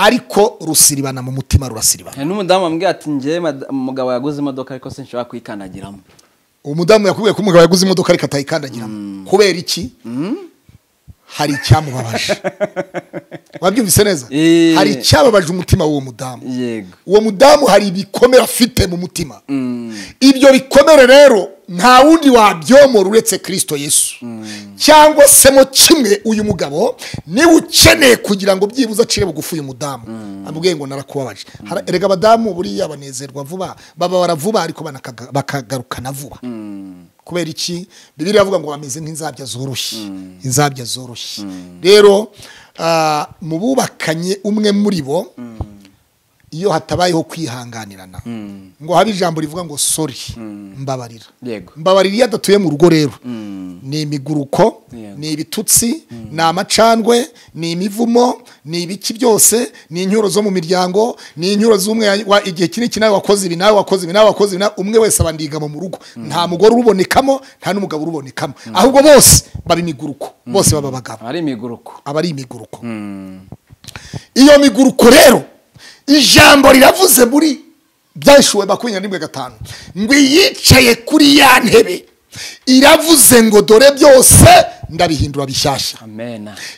Ariko rusiribana mu mutima rurasiribana. N'umudamu wambwiye ati mad- umugabo yaguze imodoka ariko sinshobora kuyikandagiramo. Umudamu yakubwiye ko umugabo yaguze imodoka ariko atayikandagiramo. Kubera iki? Hari icyamubabaje. Wabyumvise neza? Eh. hari icyababaje umutima w'uwo mudamu. Uwo mudamu hari ibikomere afite mu mutima. Mm. ibyo bikomere rero nta wundi wabyomora uretse kirisito yesu. Cyangwa se mo kimwe uyu mugabo ni we ukeneye kugira ngo byibuze acire bugufi uyu mudamu. Amubwiye ngo narakubabaje. Erega abadamu buriya banezerwa vuba bababara vuba ariko bakagarukana vuba. Kubera iki? Bibiri iravuga ngo bameze nk'inzabya zoroshye. Inzabya zoroshye. Rero ah, mu bubakanye umwe muri bo iyo hatabayeho kwihanganirana. Ngo habe ijambo rivuga ngo sori mbabarira. Yego. Mbabarira iyo adatuye mu rugo rero. Ni imiguruko ni ibitutsi ni amacandwe ni imivumo ni ibiki byose ni inyuro zo mu miryango ni inyuro z'umwe igihe kinini nawe wakoze ibi nawe wakoze ibi nawe wakoze ibi umwe wese abandigama mu rugo nta mugore urubonekamo nta n'umugabo urubonekamo. Ahubwo bose baba imiguruko bose baba abagabo. Aba ari imiguruko. Iyo miguruko rero ijambo riravuze muri byashuwe makumyabiri n'imwe gatanu. Ngo yicaye kuri ya ntebe iravuze ngo dore byose ndabihindura bishyashya.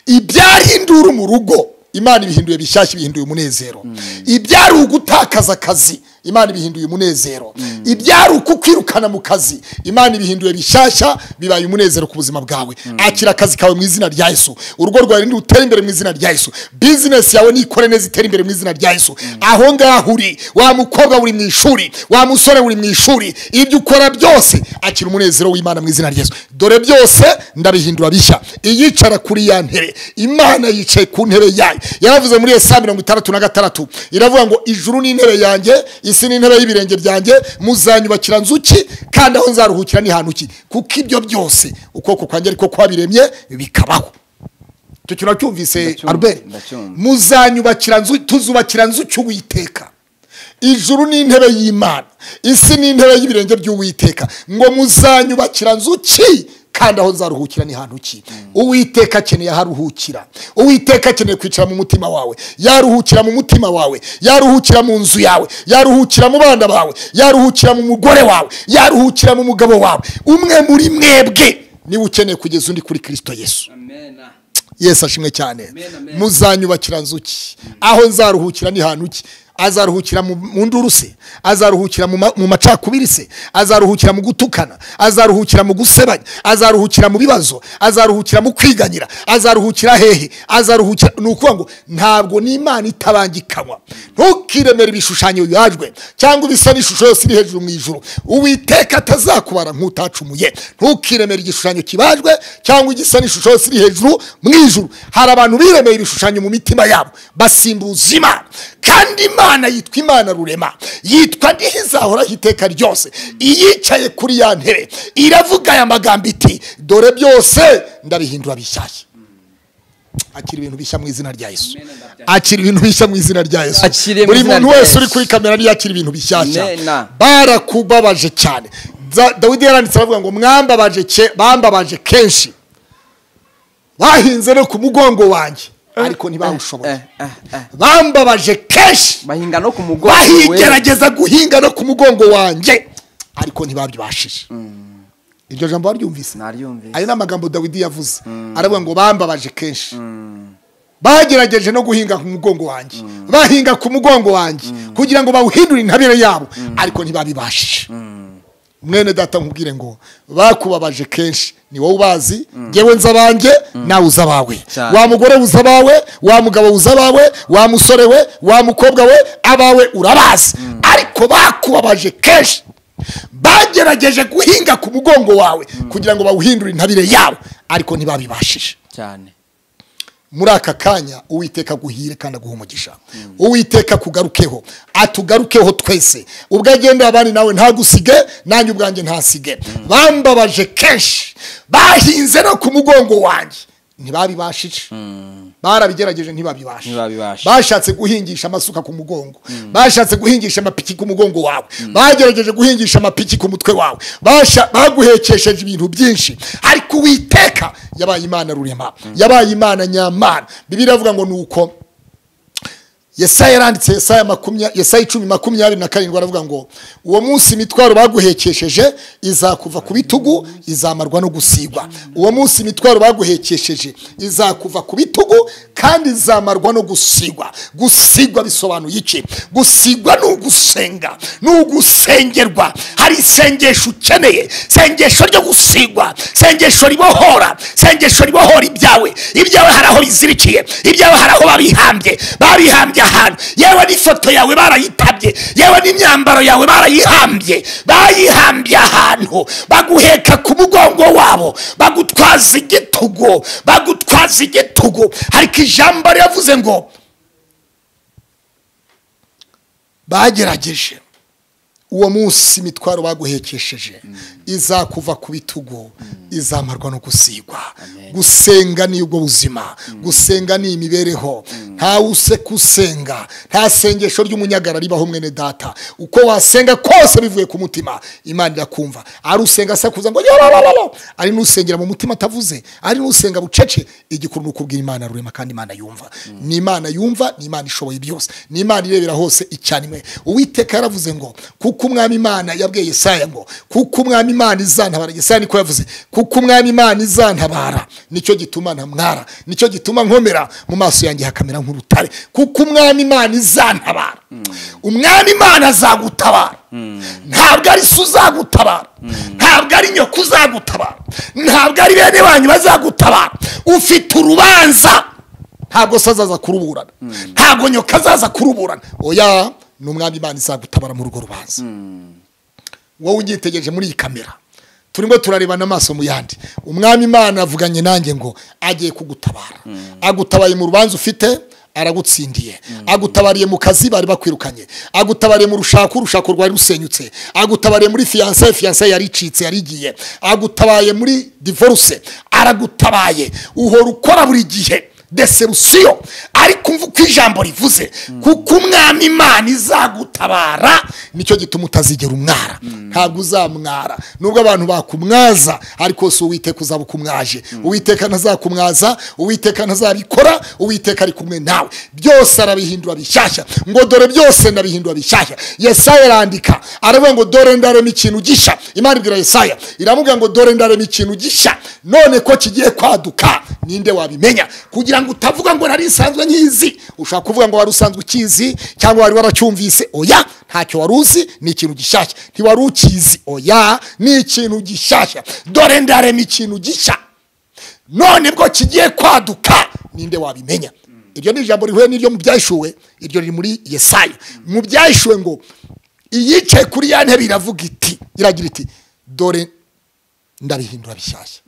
Ibyahindura mu rugo imana ibihinduye bishyashya ibihinduye umunezero. Ibyari ugutakaza akazi imana ibihinduye umunezero. Ibyari ukukwirukana mu kazi. Imana ibihinduye bishyashya bibaye umunezero ku buzima bwawe. Akira akazi kawe mu izina rya yesu. Urugo rwawe rutere imbere mu izina rya yesu. Bizinesi yawe nikore neza itere imbere mu izina rya yesu. Aho ngaho uri wa mukobwa uri mu ishuri wa musore uri mu ishuri ibyo ukora byose akira umunezero w'imana mu izina rya yesu. Dore byose ndabihindura bishya. Iyicara kuri ya ntebe. Imana yicaye ku ntebe yayo. Yaravuze muri esa mirongo itandatu na gatandatu. Iravuga ngo ijuru ni intebe yanjye isi ni intebe y'ibirenge byanjye muzanyubakira nzuki kandi aho nzaruhukira ni hantu ki? Kuko ibyo byose ukuboko kwanjye ariko kwabiremye bikabaho. Kintu cyumvise albert? muzanyubakira nzu tuzubakira nzuki uwiteka ijuru ni intebe y'imana isi ni intebe y'ibirenge by'uwiteka. Ngo muzanyubakira nzuki kandi aho nzaruhukira ni hantu ki? Uwiteka akeneye aho aruhukira uwiteka akeneye kwicara mu mutima wawe. Yaruhukira mu mutima wawe. Yaruhukira mu nzu yawe. Yaruhukira mu bana bawe. Yaruhukira mu mugore wawe. Yaruhukira mu mugabo wawe. Umwe muri mwebwe. Niba ukeneye kugeza undi kuri kirisito yesu. Yesu ashimwe cyane. Muzanyubakira nzuki aho nzaruhukira ni hantu ki? Azaruhukira mu nduru se azaruhukira mu ma- mu macakubiri se azaruhukira mu gutukana azaruhukira mu gusebanya azaruhukira mu bibazo azaruhukira mu kwiganyira azaruhukira hehe azaruhukira ni ukuvuga ngo ntabwo n'imana itabangikanywa. Ntukiremere ibishushanyo bibajwe cyangwa ibisa n'ishusho yose iri hejuru mu ijuru. Uwiteka atazakubara nk'utacumuye ntukiremere igishushanyo kibajwe cyangwa igisa n'ishusho yose iri hejuru mu ijuru. Hari abantu biremeye ibishushanyo mu mitima yabo. Basimbuza imana kandi imana yitwa imana rurema yitwa ntihizahoraho iteka ryose? Iyicaye kuri ya ntebe iravuga aya magambo iti dore byose ndabihindura bishyashya akira ibintu bishya mu izina rya yesu. Akira ibintu bishya mu izina rya yesu. Buri muntu wese uri kuri kamera ntiyakira ibintu bishyashya. Barakubabaje cyane. Dawidi yaranditse aravuga ngo mwambabaje kenshi. Bahinze no ku mugongo wanjye. Ariko ntibawushoboye eh, eh, eh. bambabaje kenshi bahinga no ku mugongo bahigerageza guhinga no ku mugongo wanjye ariko ntibabyibashije iryo jambo waryumvise? Ayo ni amagambo dawidi yavuze. Aravuga ngo bambabaje kenshi bagerageje no guhinga ku mugongo wanjye bahinga ku mugongo wanjye kugira ngo bawuhindure intabire yabo. Ariko ntibabibashije mwene data nkubwire ngo bakubabaje kenshi. Ni wowe ubazi ngewe nzi abanjye nawe uzi abawe Cyane. wa mugore uzi abawe wa mugabo uzi abawe wa musore we wa mukobwa we abawe urabazi. Ariko bakubabaje kenshi. Bagerageje guhinga ku mugongo wawe kugira ngo bawuhindure intabire yabo. Ariko ntibabibashije. Cyane. Muri aka kanya uwiteka aguhire kandi aguha umugisha. Uwiteka akugarukeho. Atugarukeho twese. Ubwo agendera abandi nawe ntagusige nanjye ubwanjye ntasige. Bambabaje kenshi. Bahinze no ku mugongo wanjye. Ntibabibashije barabigerageje ntibabibashe bashatse guhingisha amasuka ku mugongo. Bashatse guhingisha amapiki ku mugongo wawe. Bagerageje guhingisha amapiki ku mutwe wawe. Basha- baguhekesheje ibintu byinshi. Ariko uwiteka yabaye imana rurema. Yabaye imana nyamana bibiri avuga ngo ni uko yesaya yaranditse yesaya icumi makumyabiri na karindwi aravuga ngo uwo munsi imitwaro baguhekesheje izakuva ku bitugu izamarwa no gusigwa. Uwo munsi imitwaro baguhekesheje izakuva ku bitugu kandi izamarwa no gusigwa. Gusigwa bisobanuye iki? Gusigwa ni ugusenga ni ugusengerwa. Hari isengesho ukeneye. Isengesho ryo gusigwa isengesho ribohora isengesho ribohora ibyawe. Ibyawe hari aho bizirikiye ibyawe hari aho babihambye. Babihambye ahantu yewe n'ifoto yawe barayitabye. Yewe n'imyambaro yawe barayihambye. Bayihambye ahantu. Baguheka ku mugongo wabo. Bagutwaza igitugu. Bagutwaza igitugu. Ariko ijambo ryavuze ngo bagerageje. Uwo munsi imitwaro baguhekesheje. Izakuva ku bitugu izamarwa no gusigwa. Gusenga ni ubwo buzima. Gusenga ni imibereho. Ntawe useka usenga nta sengesho ry'umunyagara ribaho mwene data. Uko wasenga kose bivuye ku mutima. Imana irakumva. Ari usenga asakuza ngo yororororo ari n'usengera mu mutima atavuze. Ari n'usenga bucece. Igikuru ni ukubwira imana rurema kandi imana yumva. Ni imana yumva ni imana ishoboye byose ni imana irebera hose icyarimwe uwiteka yaravuze ngo kuko umwami imana yabwiye yesaya ngo kuko umwami imana izantabara. Yesaya niko yavuze kuko umwami imana izantabara. Nicyo gituma ntamwara ni cyo gituma nkomera mu maso yanjye hakamera nk'urutare. Kuko umwami imana izantabara. Umwami imana azagutabara. Ntabwo ari so uzagutabara. Ntabwo ari nyoko uzagutabara. Ntabwo ari bene wanyu bazagutabara. Ufite urubanza. Ntabwo se azaza kuruburana ntabwo nyoka azaza kuruburana. Oya ni umwami imana izagutabara muri urwo rubanza. Wowe ugitegereje muri iyi kamera. Turimo turarebana amaso mu yandi. Umwami imana avuganye nanjye ngo agiye kugutabara. Agutabaye mu rubanza ufite aragutsindiye. Agutabariye mu kazi bari bakwirukanye. Agutabariye mu rushako urushako rwari rusenyutse. Agutabariye muri fiyanse fiyanse yari icitse yari igiye. Agutabaye muri divorce aragutabaye. Uhora ukora buri gihe. Deserusiyo ariko umva uko ijambo rivuze. Kuko umwami imana izagutabara ni cyo gituma utazigera umwara. Ntabwo uzamwara. Nubwo abantu bakumwaza ariko si uwiteka uzaba ukumwaje uwiteka ntazakumwaza uwiteka ntazabikora uwiteka ari kumwe nawe. Byose arabihindura bishyashya ngo dore byose ndabihindura bishyashya yesaya arandika. Aravuga ngo dore ndarema ikintu gishya. Imana ibwira yesaya. Iramubwira ngo dore ndarema ikintu gishya. None ko kigiye kwaduka ninde wabimenya? Kugira ngo utavuga ngo nari nsanzwe nkizi. Ushobora kuvuga ngo wari usanzwe ukizi cyangwa wari waracyumvise oya! Ntacyo wari uzi ni ikintu gishyashya. Ntiwari ukizi. Oya! Ni ikintu gishyashya. Dore ndarema ikintu gishya. None bwo kigiye kwaduka ninde wabimenya? Iryo ni ijambo rihuye n'iryo mu byahishuwe iryo riri muri yesaya. Mu byahishuwe ngo iyicaye kuri ya ntebe iravuga iti iragira iti dore ndabihindura bishyashya.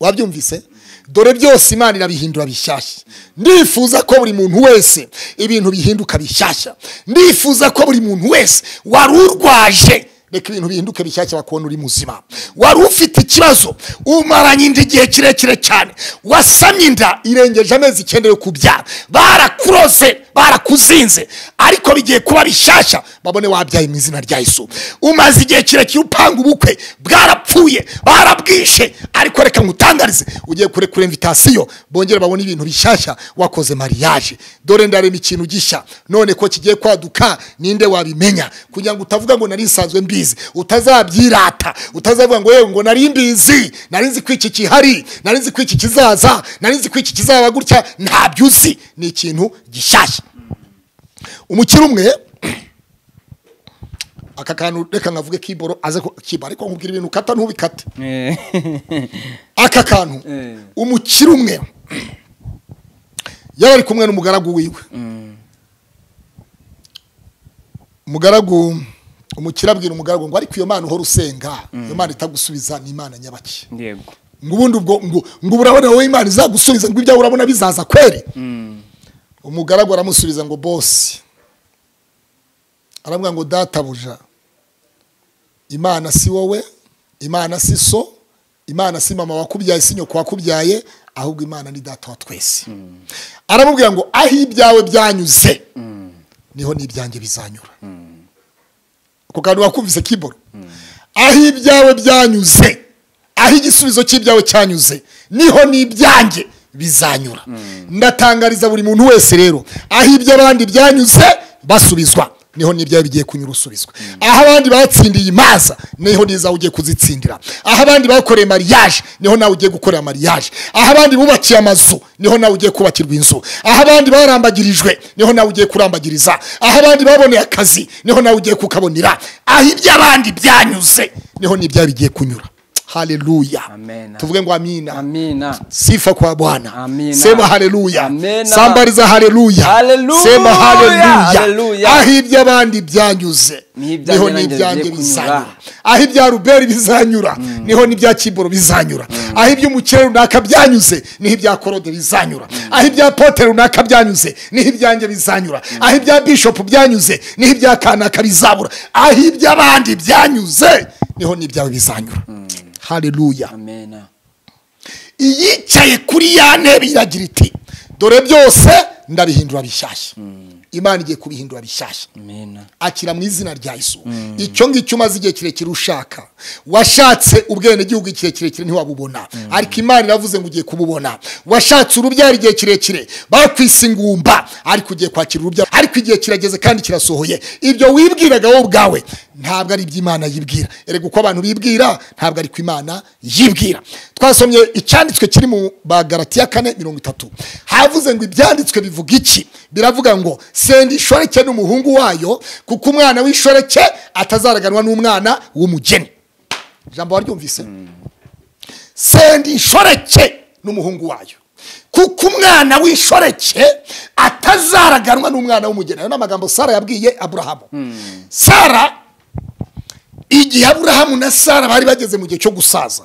Wabyumvise? Dore byose imana irabihindura bishyashya. Ndifuza ko buri muntu wese ibintu bihinduka bishyashya. Ndifuza ko buri muntu wese wari urwaje reka ibintu bihinduke bishyashya bakubona uri muzima. Wari ufite ikibazo umaranye inda igihe kirekire cyane. Wasamye inda irengeje amezi icyenda yo kubyara barakuroze barakuzinze. Ariko bigiye kuba bishyashya babone wabyaye mu izina rya Yesu. Umaze igihe kirekire upanga ubukwe bwarapfuye barabwishe. Ariko reka ngutangarize ugiye kurekura invitasiyo bongere babone ibintu bishyashya wakoze mariage. Dore ndarema ikintu gishya none ko kigiye kwaduka ninde wabimenya? Kugira ngo utavuga ngo nari nsanzwe mbizi utazabyirata utazavuga ngo yewe ngo nari mbizi nari nzi ko iki gihari nari nzi ko iki kizaza nari nzi ko iki kizaba gutya ntabyo uzi ni ikintu gishyashya umukire umwe aka kantu reka nkavuge kiboro aze ko kiba ariko nkubwira ibintu ukata ntubikate. Aka kantu Eh. umukire umwe yari ari kumwe n'umugaragu wiwe. Umugaragu umukire abwira umugaragu ngo ariko iyo mana uhora usenga iyo mana itagusubiza ni imana nyabaki. Ngo ubundi ubwo ngo ngo urabona wowe imana izagusubiza ngo ibyawe urabona bizaza kweri? Umugaragu aramusubiza ngo bosi aravuga ngo databuja imana si wowe imana si so imana si mama wakubyaye si nyoko wakubyaye ahubwo imana ni data wa twese. Aramubwira ngo aho ibyawe byanyuze ni ho n'ibyanjye bizanyura. Ako kantu wakumvise kiboro aho ibyawe byanyuze aho igisubizo cy'ibyawe cyanyuze ni ho n'ibyanjye bizanyura. Ndatangariza buri muntu wese rero aho iby'abandi byanyuze basubizwa. Niho n'ibyawe bigiye kunyura usubizwa. Aho abandi batsindiye imanza ni ho n'izawe ugiye kuzitsindira. Aho abandi bakoreye mariage ni ho nawe ugiye gukorera mariage. Aho abandi bubakiye amazu ni ho nawe ugiye kubakirwa inzu. Aho abandi barambagirijwe ni ho nawe ugiye kurambagiriza. Aho abandi baboneye akazi ni ho nawe ugiye kukabonera. Aho iby'abandi byanyuze ni ho n'ibyawe bigiye kunyura. Haleluya tuvuge ngo amina. Amina. Sifa kwa bwana. Sema haleluya sambariza haleluya sema haleluya aho iby'abandi byanyuze. Niho n'ibyanjye bizanyura. Aho ibya ruberi bizanyura. Niho n'ibya kiboro bizanyura. Aho iby'umukire runaka byanyuze. Niho ibya korode bizanyura. Aho ibya pote runaka byanyuze. Niho ibyanjye bizanyura. Aho ibya bishopu byanyuze. Niho ibya kanaka bizabura. Aho iby'abandi byanyuze. Niho n'ibyawe bizanyura. Amena iyicaye kuri ya ntebe iragira iti dore byose ndabihindura bishyashya imana igiye kubihindura bishyashya akira mu izina rya yesu. Icyo ngicyo umaze igihe kirekire ushaka. Washatse ubwenegihugu igihe kirekire ntiwabubona. Ariko imana iravuze ngo ugiye kububona. Washatse urubyaro igihe kirekire. Bakwise ingumba. Ariko ugiye kwakira urubyaro ariko igihe kirageze kandi kirasohoye. Ibyo wibwiraga wowe ubwawe. Ntabwo ari ibyo imana yibwira. Erega uko abantu bibwira ntabwo ari ko imana yibwira. Twasomye icyanditswe kiri mu bagaratiya kane mirongo itatu. Havuze ngo ibyanditswe bivuga iki? Biravuga ngo senda ishoreke n'umuhungu wayo kuko umwana w'ishoreke atazaraganwa n'umwana w'umugeni. Ijambo waryumvise? Senda ishoreke n'umuhungu wayo kuko umwana w'ishoreke atazaraganwa n'umwana w'umugeni. Ayo ni amagambo sara yabwiye aburahamu. Sara igihe aburahamu na sara bari bageze mu gihe cyo gusaza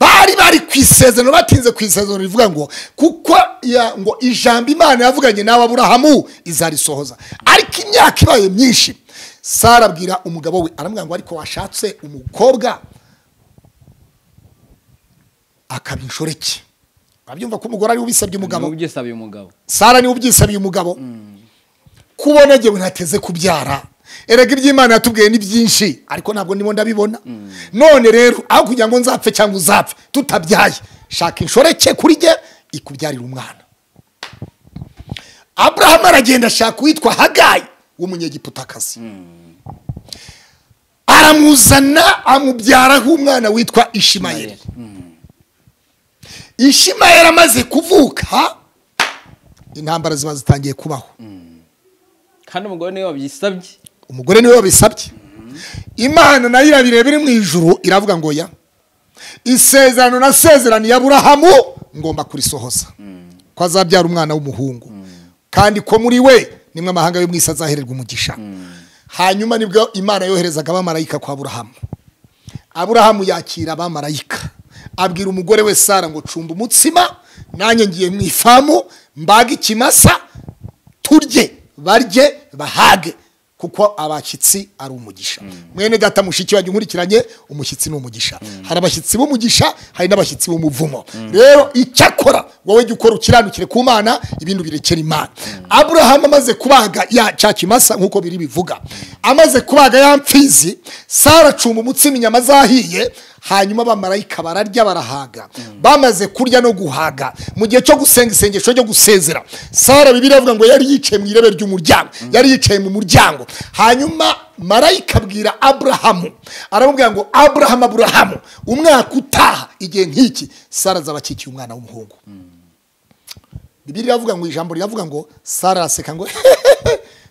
bari bari ku isezerano batinze ku isezerano rivuga ngo kuko ngo ijambo imana yavuganye nawe aburahamu izarisohoza ariko imyaka ibaye myinshi sara abwira umugabo we aramubwira ngo ariko washatse umukobwa? Akaba inshoreke. Urabyumva ko umugore ari we ubisabye umugabo. Sara ni we ubyisabiye umugabo. Kubona ngewe ntateze kubyara. Erega iby'imana yatubwiye ni byinshi. Ariko ntabwo ndimo ndabibona. None rero aho kugira ngo nzapfe cyangwa uzapfe tutabyaye. Shaka inshoreke kuri jye ikubyarira umwana. Aburahamu aragenda ashaka uwitwa hagayi w'umunyegiputakazi. Aramuzana amubyaraho umwana witwa ishimayeli. Ishimayeli. Amaze kuvuka intambara ziba zitangiye kubaho. Kandi umugore ni we wabyisabye. Umugore ni we wabisabye. Imana na yo irabireba iri mu ijuru iravuga ngo ya. Isezerano nasezeraniye aburahamu ngomba kurisohoza. Ko azabyara umwana w'umuhungu. Kandi ko muri we nimwe amahanga yo mu isi azahererwa umugisha. Hanyuma ni bwo imana yoherezaga abamarayika kwa aburahamu. Aburahamu yakira abamarayika abwira umugore we sara ngo cumba umutsima nanjye ngiye mu ifamu mbaga ikimasa turye barye bahage. Kuko abashyitsi ari umugisha. Mwene data mushiki wanjye unkurikiranye umushyitsi ni umugisha. Hari abashyitsi b'umugisha hari n'abashyitsi b'umuvumo rero icyakora wowe jya ukora ukiranukire ku mana ibindi birekera imana. Aburahamu amaze kubaga ya cya kimasa nk'uko biri bivuga. Amaze kubaga ya mfizi sara acumba umutsima inyama zahiye hanyuma abamarayika bararya barahaga. Bamaze kurya no guhaga. Mu gihe cyo gusenga isengesho ryo gusezera. Sara bibiri avuga ngo yari yicaye mu irebe ry'umuryango. Yari yicaye mu muryango. Hanyuma marayika abwira aburahamu aramubwira ngo aburahamu aburahamu umwaka utaha. Igihe nk'iki sara azaba akikiye umwana w'umuhungu. Bibiri iravuga ngo ijambo riravuga ngo sara araseka ngo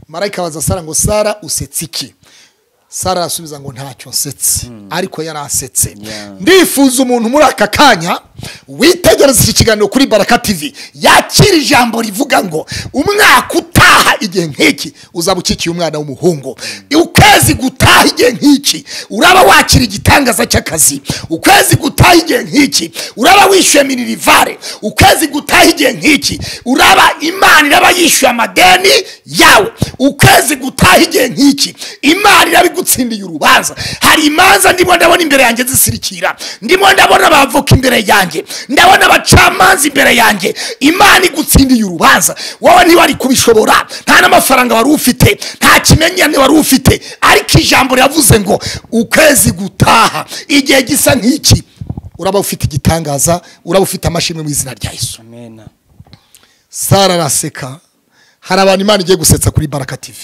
marayika abaza sara ngo sara usetse iki? Sara arasubiza ngo ntacyo nsetse. Ariko yari asetse. Ndifuza umuntu muri aka kanya witegereza iki kiganiro kuri baraka tv yakira ijambo rivuga ngo umwaka utaha igihe nk'iki? Uzaba ukikiye umwana w'umuhungu. Ukwezi gutaha igihe nk'iki? Uraba wakira igitangaza cy'akazi. Ukwezi gutaha igihe nk'iki? Uraba wishyuye minirivare ukwezi gutaha igihe nk'iki? Uraba imana iraba yishyuye amadeni yawe. Ukwezi gutaha igihe nk'iki? Imana iraba igutsindiye urubanza. Hari imanza ndimo ndabona imbere yanjye zisirikira. Ndimo ndabona abavoka imbere yanjye. Ndabona abacamanza imbere yanjye. Imana igutsindiye urubanza. Wowe ntiwari kubishobora nta n'amafaranga wari ufite nta kimenyane wari ufite. Ariko ijambo riravuze ngo ukwezi gutaha. Igihe gisa nk'iki uraba ufite igitangaza uraba ufite amashimwe mu izina rya yesu. Sara araseka. Hari abantu imana igiye gusetsa kuri baraka tv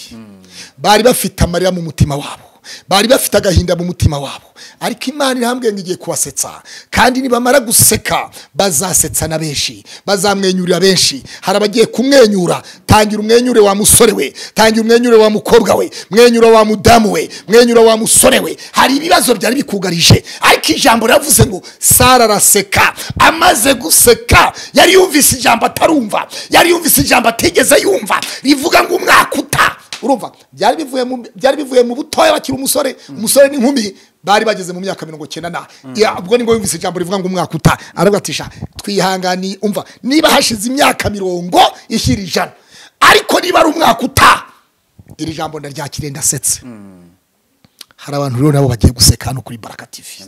bari bafite amarira mu mutima wabo. Bari bafite agahinda mu mutima wabo. Ariko imana irambwiye ngo igiye kubasetsa. Kandi nibamara guseka bazasetsa na benshi bazamwenyurira benshi. Hari abagiye kumwenyura. Tangira umwenyure wa musore we tangira umwenyure wa mukobwa we mwenyura wa mudamu we mwenyura wa musore we. Hari ibibazo byari bikugarije. Ariko ijambo riravuze ngo sara araseka amaze guseka. Yari yumvise ijambo atarumva yari yumvise ijambo atigeze yumva. Rivuga ngo umwaka uta. Urumva? Byari bivuye mu butoya bakiri umusore. Umusore n'inkumi bari bageze mu myaka mirongo icyenda na. Ya, ubwo ni bwo yumvise ijambo rivuga ngo umwaka uta. Aravuga ati sha twihangani umva. Niba hashize imyaka mirongo ishyira ijana ariko niba ari umwaka uta. Iri jambo ndaryakire ndasetse. Hari abantu rero nabo bagiye guseka hano kuri baraka tivi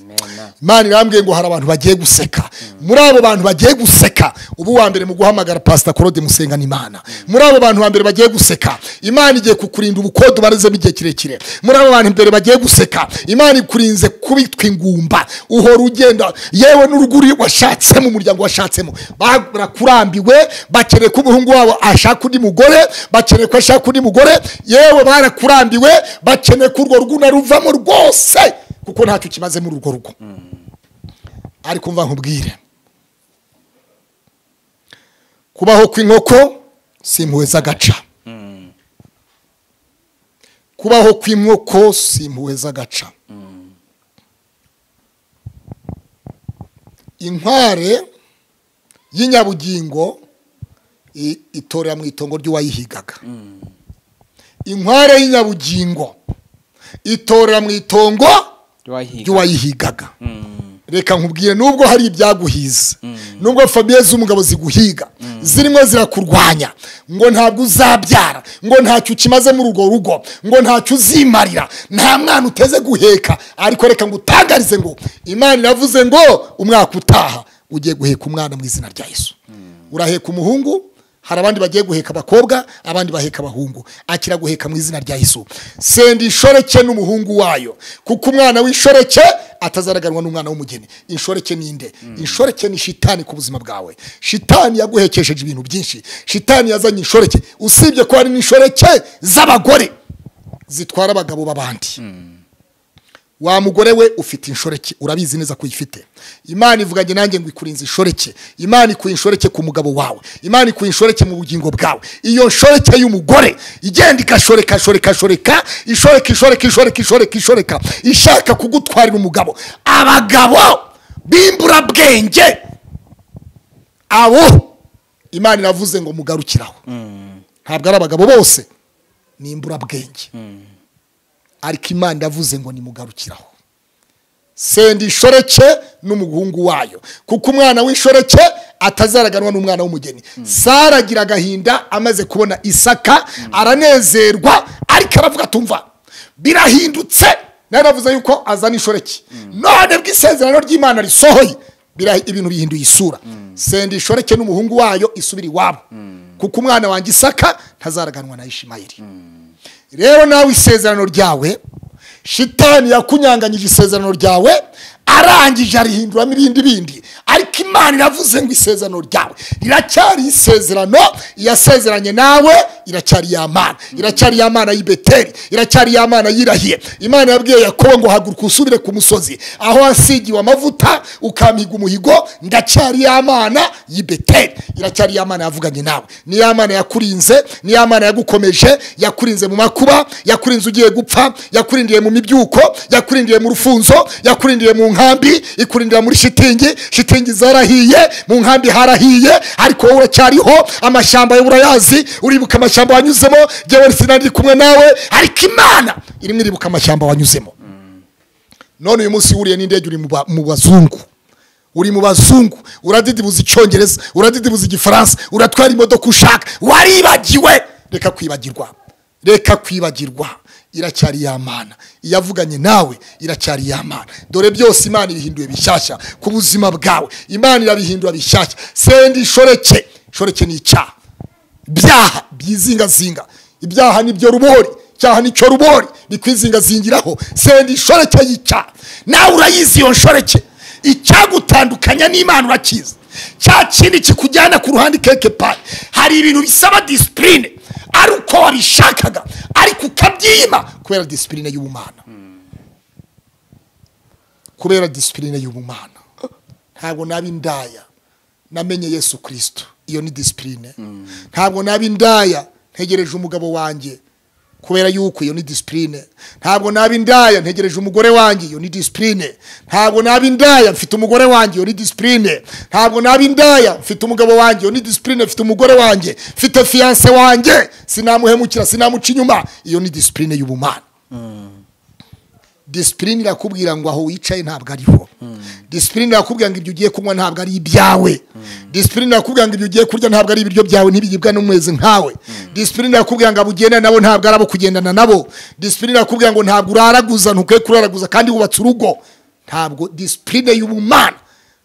imana irambwiye ngo hari abantu bagiye guseka. Muri abo bantu bagiye guseka ubu wa mbere mu guhamagara pasita claude musengana imana muri abo bantu ba mbere bagiye guseka imana igiye kukurinda ubukode ubarezemo igihe kirekire. Muri abo bantu imbere bagiye guseka imana ikurinze kubitwa ingumba. Uhora ugenda yewe n'uruguri washatsemo umuryango washatsemo. Barakurambiwe bakeneye ko umuhungu wabo ashaka undi mugore bakeneye ko ashaka undi mugore. Yewe barakurambiwe bakeneye ko urwo rugo naruvamo rwose kuko ntacyo kimaze muri urwo rugo. Ariko mva nkubwire. Kubaho kw'inkoko si impuhwe z'agaca kubaho kw'inkoko si impuhwe z'agaca inkware y'inyabugingo itorera mu itongo ry'uwayihigaga. Inkware y'inyabugingo itorera mu itongo Ry'uwayihiga. ry'uwayihigaga reka nkubwire nubwo hari ibyaguhiza nubwo famiye z'umugabo ziguhiga zirimo zirakurwanya. Ngo ntabwo uzabyara ngo ntacyo ukimaze muri urwo rugo ngo ntacyo uzimarira nta mwana uteze guheka. Ariko reka ngo utangarize ngo imana iravuze ngo umwaka utaha ugiye guheka umwana mu izina rya yesu. Uraheka umuhungu hari abandi bagiye guheka abakobwa abandi baheka abahungu. Akira guheka mu izina rya yesu. Senda inshoreke n'umuhungu wayo. Kuko umwana w'inshoreke atazaraganwa n'umwana w'umugeni. Inshoreke ni nde? Inshoreke ni shitani ku buzima bwawe. Shitani yaguhekesheje ibintu byinshi. Shitani yazanye inshoreke usibye ko hari n'inshoreke z'abagore. Zitwara abagabo b'abandi. Wa mugore we ufite inshoreke urabizi neza ko uyifite. Imana ivuganye nanjye ngo ikurinze inshoreke. Imana ikuye inshoreke ku mugabo wawe. Imana ikuye inshoreke mu bugingo bwawe. Iyo nshoreke y'umugore igenda igashoreka shoreka shoreka ishoreka ishoreka ishoreka ishoreka ishoreka ishaka kugutwarira umugabo. Abagabo b'imburabwenge abo imana iravuze ngo mugarukiraho ntabwo ari abagabo bose ni imburabwenge ariko imana iravuze ngo nimugarukiraho. Senda inshoreke n'umuhungu wayo. Kuko umwana w'inshoreke atazaraganwa n'umwana w'umugeni. Sara agira agahinda amaze kubona isaka aranezerwa ariko aravuga atumva. Birahindutse. Nawe navuze yuko azana inshoreke none bw'isezerano ry'imana risohoye ibintu bihinduye isura. Senda inshoreke n'umuhungu wayo isubira iwabo. Kuko umwana wanjye isaka ntazaraganwa na ishimayeli. Rero nawe isezerano ryawe shitani yakunyanganyije isezerano ryawe arangije arihinduramo ibindi bindi. Ariko imana iravuze ngo isezerano ryawe. Riracyari isezerano yasezeranye nawe iracyari ya mana. Iracyari ya mana y'i beteri iracyari ya mana yirahiye imana yabwiye yakobo ngo haguruka usubire ku musozi. Aho wasigiwe amavuta ukamiga umuhigo ndacyari ya mana y'i beteri iracyari ya mana yavuganye nawe. Ni ya mana yakurinze ni ya mana yagukomeje yakurinze mu makuba yakurinze ugiye gupfa yakurindiye mu mibyuko yakurindiye mu rufunzo yakurindiye mu nkambi ikurindira muri shitingi shitingi zarahiye mu nkambi harahiye ariko wowe uracyariho amashyamba yawe urayazi uribuka amashyamba wanyuzemo jyewe sinari kumwe nawe ariko imana irimo iribuka amashyamba wanyuzemo. None uyu munsi wuriye n'indege uri mu bazungu. Uri mu bazungu. Uradidibuza icyongereza uradidibuza igifaransa uratwara imodoka ushaka. Waribagiwe. Reka kwibagirwa. Reka kwibagirwa iracyari ya mana. Iyavuganye nawe iracyari ya mana. Dore byose imana ibihinduye bishyashya ku buzima bwawe. Imana irabihindura bishyashya. Senda inshoreke inshoreke ni icyaha. Ibyaha byizingazinga ibyaha ni byo rubori icyaha ni cyo rubori bikwizingazingiraho. Senda inshoreke y'icyaha. Nawe urayizi iyo nshoreke icyagutandukanya n'imana urakizi. Cya kindi kikujyana ku ruhande keke pari hari ibintu bisaba disipurine ari uko wabishakaga ariko ukabyima kubera disipurine y'ubumana. Kubera disipurine y'ubumana. Ntabwo naba indaya. Namenye yesu kirisito iyo ni disipurine ntabwo naba indaya. Ntegereje umugabo wanjye. Kubera yuko iyo ni disipurine ntabwo naba indaya ntegereje umugore wanjye iyo ni disipurine ntabwo naba indaya mfite umugore wanjye iyo ni disipurine ntabwo naba indaya mfite umugabo wanjye iyo ni disipurine mfite umugore wanjye. Mfite fiyanse wanjye sinamuhemukira sinamuca inyuma iyo ni disipurine y'ubumana. Disipurine irakubwira ngo aho wicaye ntabwo ariho. Disipurine irakubwira ngo ibyo ugiye kunywa ntabwo ari ibyawe. Disipurine irakubwira ngo ibyo ugiye kurya ntabwo ari ibiryo byawe ntibiribwa n'umwezi nkawe. Disipurine irakubwira ngo abo ugendana nabo ntabwo ari abo kugendana nabo. Disipurine irakubwira ngo ntabwo uraraguza ntukwiye kuraraguza kandi wubatse urugo. Ntabwo disipurine y'ubumana.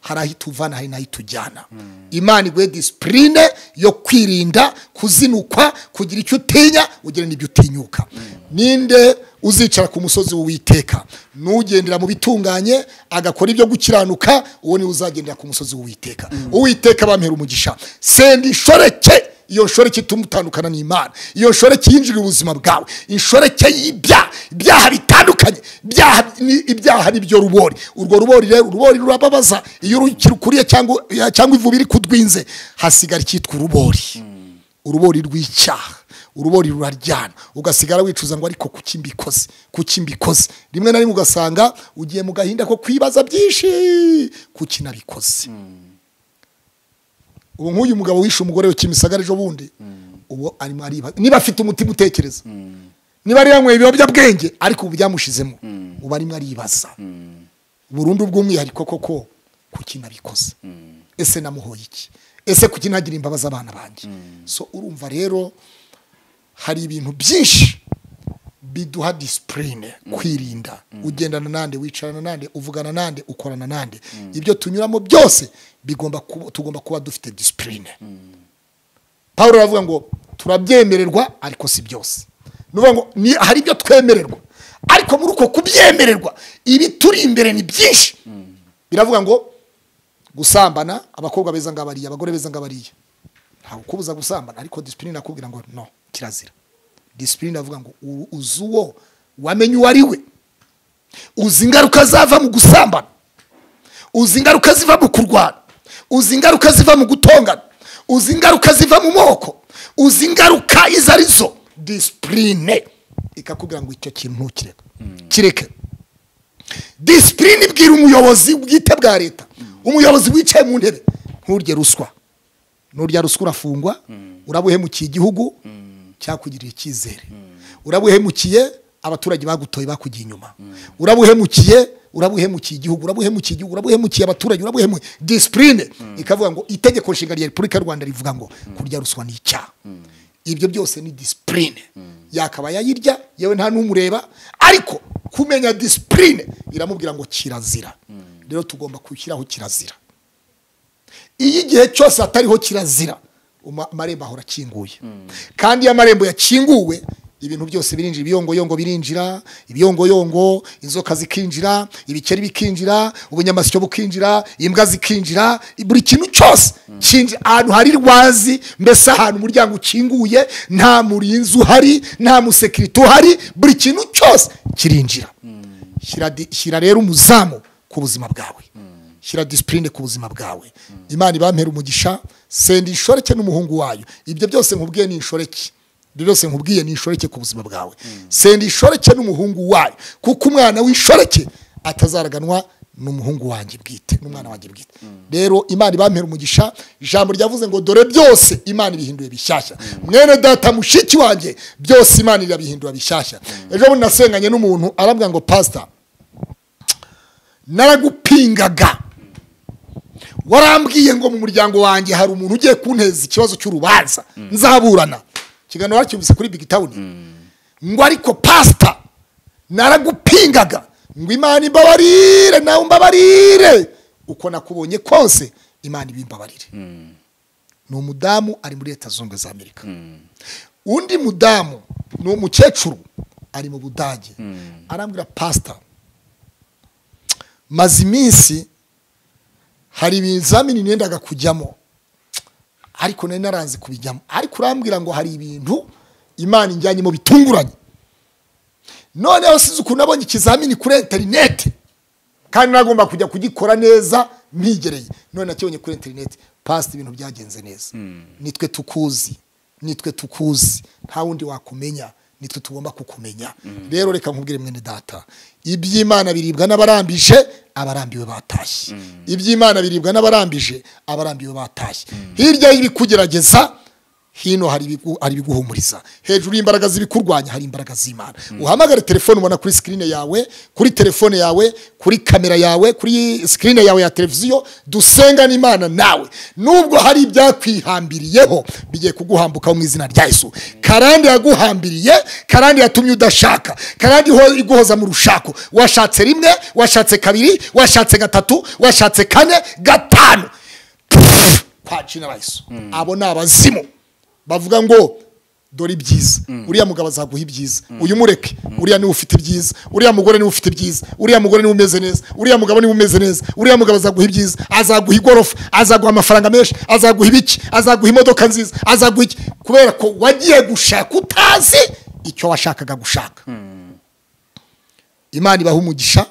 Hari aho ituvana hari n'aho itujyana. Imana iguhe disipurine yo kwirinda kuzinukwa kugira icyo utinya ugira n'ibyo utinyuka. Ninde uzicara ku musozi w'uwiteka. N'ugendera mu bitunganye agakora ibyo gukiranuka uwo ni we uzagendera ku musozi w'uwiteka. Uwiteka bampera umugisha. Senda inshoreke iyo nshoreke ituma utandukana n'imana. Iyo nshoreke yinjira ubuzima bwawe. Inshoreke y'ibyaha ibyaha bitandukanye. Ibyaha ni- byo rubori. Urwo rubori rero urubori rurababaza. Iyo urukiriye cyangwa cyangwa ivubi iri kudwinze hasigara icyitwa urubori. Urubori rw'icyaha. Urubori ruraryana. Ugasigara wicuza ngo ariko kuki mbikoze? Kuki mbikoze? Rimwe na rimwe ugasanga ugiye mu gahinda ko kwibaza byinshi. Kuki nabikoze? Ubu nk'uyu mugabo wishe umugore we kimisagara ejo bundi ubu arimo ariba. Niba afite umutima utekereza. Niba ari yanyweye ibiyobyabwenge ariko ubu byamushizemo. Ubu arimo aribaza. Burundu bw'umwihariko koko kuki nabikoze? Ese namuhoye iki? Ese kuki nagira imbabazi abana banjye? So urumva rero hari ibintu byinshi biduha disipurine kwirinda. Ugendana nande wicarana nande uvugana nande ukorana nande ibyo tunyuramo byose bigomba tugomba kuba dufite disipurine paul aravuga ngo turabyemererwa ariko si byose. Ngo hari ibyo twemererwa ariko muri uko kubyemererwa ibi turi imbere ni byinshi. Biravuga ngo gusambana abakobwa beza ngabariya abagore beza ngabariya ntabwo kubuza gusambana ariko disipurine akubwira ngo no. Kirazira. Disipurine avuga ngo uzi uwo wamenye uwo ari we. Uzi ingaruka zava mu gusambana. Uzi ingaruka ziva mu kurwana. Uzi ingaruka ziva mu gutongana. Uzi ingaruka ziva mu moko. Uzi ingaruka izo ari zo. Disipurine ikakubwira ngo icyo kintu ntukireke kireke. Disipurine ibwira umuyobozi bwite bwa leta. Umuyobozi wicaye mu ntebe. Nturye ruswa. Nurya ruswa urafungwa. Uraba uhemukiye igihugu? Cyakugiriye icyizere. Uraba uhemukiye abaturage bagutoye bakugiye inyuma. Uraba uhemukiye uraba uhemukiye igihugu uraba uhemukiye igihugu uraba uhemukiye abaturage uraba uhemukiye disipurine ikavuga ngo itegeko nshinga rya repubulika y'u rwanda rivuga ngo kurya ruswa ni icyaha. Ibyo byose ni disipurine yakaba yayirya yewe nta n'umureba. Ariko kumenya disipurine iramubwira ngo kirazira. Rero tugomba gushyiraho kirazira. Iyo igihe cyose hatariho kirazira amarembo ahora akinguye kandi iyo amarembo yakinguwe ibintu byose birinjira. Ibiyongoyongo birinjira ibiyongoyongo inzoka zikinjira ibikeri bikinjira ubunyamasyo bukinjira imbwa zikinjira buri kintu cyose ahantu hari rwazi mbese ahantu umuryango ukinguye nta murinzi uhari nta musekirite uhari buri kintu cyose kirinjira. Shyira rero umuzamu ku buzima bwawe. Shyira disipurine ku buzima bwawe. Imana ibampera umugisha senda inshoreke n'umuhungu wayo. Ibyo byose nkubwiye ni inshoreke ibyo byose nkubwiye ni inshoreke ku buzima bwawe. Senda inshoreke n'umuhungu wayo. Kuko umwana w'inshoreke atazaraganwa n'umuhungu wanjye bwite n'umwana wanjye bwite. Rero imana ibampera umugisha. Ijambo ryavuze ngo dore byose imana ibihinduye bishyashya. Mwene data mushiki wanjye byose imana irabihindura bishyashya. Ejo bundi nasenganye n'umuntu arambwira ngo pasita naragupingaga. Warambwiye ngo mu muryango wanjye hari umuntu ugiye kunteza ikibazo cy'urubanza. Nzaburana ikiganiro wacyumvise kuri big town. Ngo ariko pasita naragupingaga. Ngo imana imbabarire nawe umbabarire. Uko nakubonye kose imana ibimbabarire. Ni umudamu ari muri leta zunze za amerika. Undi mudamu ni umukecuru ari mu budage. Arambwira pasita maze iminsi hari ibizamini nendaga kujyamo. Ariko nari naranze kubijyamo. Ariko urambwira ngo hari ibintu imana injyanyemo bitunguranye. Noneho size ukuntu nabonye ikizamini kuri interineti kandi nagomba kujya kugikora neza mpigereye none nakibonye kuri interineti pasita ibintu byagenze neza. Nitwe tukuzi. Nitwe tukuzi. Nta wundi wakumenya. Nitwe tugomba kukumenya. Rero reka nkubwire mwene data. Iby'imana biribwa n'abarambije abarambiwe batashye. Iby'imana biribwa n'abarambije abarambiwe batashye. Hirya y'ibikugerageza hino hari ibigu- hari ibiguhumuriza. Hejuru y'imbaraga z'ibikurwanya hari imbaraga z'imana. Uhamagare telefone ubona kuri sikrine yawe kuri telefone yawe kuri kamera yawe kuri sikrine yawe ya televiziyo dusenga n'imana nawe. Nubwo hari ibyakwihambiriyeho bigiye kuguhambukaho mu izina rya yesu. Karande yaguhambiriye karande yatumye udashaka. Karande iguhoza mu rushako. Washatse rimwe washatse kabiri washatse gatatu washatse kane gatanu. Kwa jina yesu. Abo ni abazimu. Bavuga ngo dore ibyiza. Uriya mugabo azaguha ibyiza. Uyu mureke. Uriya ni we ufite ibyiza. Uriya mugore ni we ufite ibyiza. Uriya mugore ni we umeze neza. Uriya mugabo ni we umeze neza. Uriya mugabo azaguha ibyiza. Azaguha igorofa. Azaguha amafaranga menshi. Azaguha ibiki azaguha imodoka nziza. Azaguha iki? Kubera ko wagiye gushaka utazi icyo washakaga gushaka. Imana ibaha umugisha.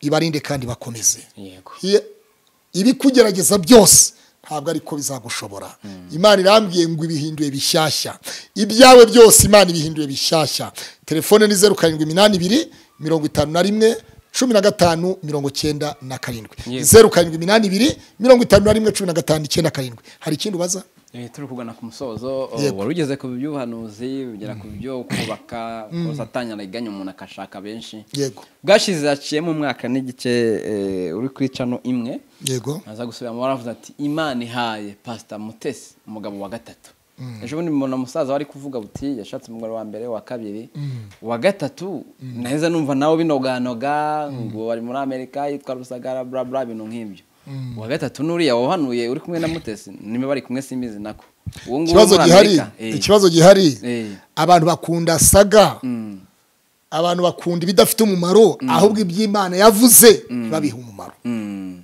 Ibarinde kandi bakomeze. Ibikugerageza byose ntabwo ariko bizagushobora. Imana irambwiye ngo ibihinduye bishyashya. Ibyawe byose imana ibihinduye bishyashya. Telefone ni zeru karindwi iminani ibiri mirongo itanu na rimwe cumi na gatanu mirongo cyenda na karindwi. Zeru karindwi iminani ibiri mirongo itanu na rimwe cumi na gatanu icyenda karindwi. Hari ikindi ubaza? Turi kugana ku musozo oh, wari ugeze ku by'ubuhanuzi ugera ku byo kubaka ko satani ariganya umuntu akashaka benshi. Yego. Bwashize haciyemo umwaka n'igice eh, uri kuri cano imwe. Yego. Aza gusubiramo baravuze ati imana ihaye pasita mutesi umugabo wa gatatu. Ejo bundi mbona umusaza wari kuvuga buti yashatse umugore wa mbere wa kabiri. Wa gatatu? Naheza numva nawe binoganoga ngo bari muri amerika yitwa rusagara bla bla ibintu nk'ibyo. Uwa gatatu n'uriya wahanuye uri kumwe na mutesi niba bari kumwe simbizi nako uwo nguwo ikibazo muri gihari? Amerika, eh, ikibazo gihari? Eh. abantu bakunda saga. Mm, abantu bakunda ibidafite umumaro ahubwo iby'imana yavuze babiha umumaro. Mm,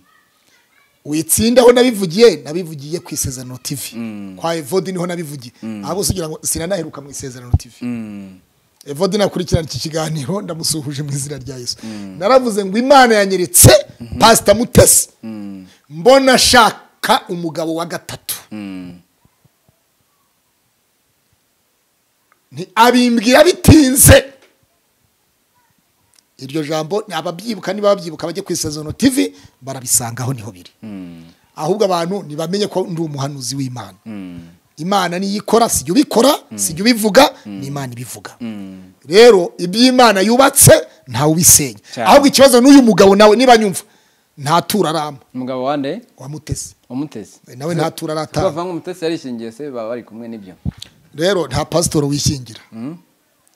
witsinda aho nabivugiye nabivugiye ku isezerano tv Mm. kwa evodi ni ho nabivugiye. Ahubwo ugira ngo sinanaheruka mu isezerano tv mm, evodi nakurikirana iki kiganiro ndamusuhuje mu izina rya yesu. Naravuze ngo imana yanyeretse pasita mutesi. Mm, mbona ashaka umugabo wa gatatu. Abimbwira bitinze. Iryo jambo ababyibuka niba babyibuka bajye ku isezerano tv barabisangaho ni ho biri. Ahubwo abantu ntibamenye ko ndi umuhanuzi w'imana. Imana niyo ikora sijya ubikora sijya ubivuga ni imana ibivuga. Rero iby'imana yubatse ntawe ubisenya. Ahubwo ikibazo n'uyu mugabo nawe niba nyumva ntatura arama umugabo wande wamutese umutesi nawe ntatura aratanga bavanga umutesi yarishingiye se baba bari kumwe n'ibyo? Rero nta pasitoro wishingira.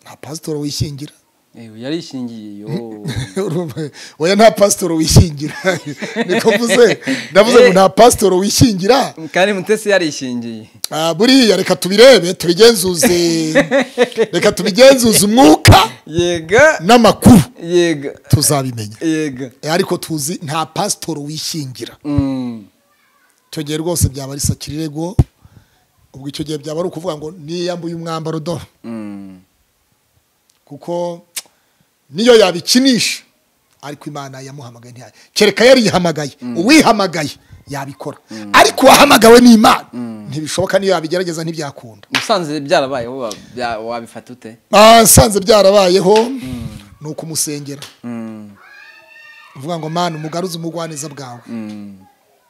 Nta pasitoro wishingira. Eh, yarishingiye oya nta pasitoro wishingira. Niko mvuze ndavuze ngo nta pasitoro wishingira. Kandi mutesi yarishingiye. Ah, buriya reka tubirebe tubigenzuze. Reka tubigenzuze umwuka yega. n'amakuru. Yega. Tuzabimenya yega. Eh, ariko tuzi nta pasitoro wishingira. Mm, icyo gihe rwose byaba ari sakirirego ubwo icyo gihe byaba ari ukuvuga ngo niyambuye umwambaro do mm, kuko niyo yabikinisha. Ariko imana yamuhamagaye ntiyayo kereka yarihamagaye uwihamagaye yabikora. Ariko uwahamagawe n'imana. Ntibishoboka niyo yabigerageza ntibyakunda. Musanze byarabayeho wa- bya- wabifata ute? Ah, nsanze byarabayeho. Ni ukumusengera Mm, uvuga ngo mana umugaruze umugwaneza bwawe. Mm,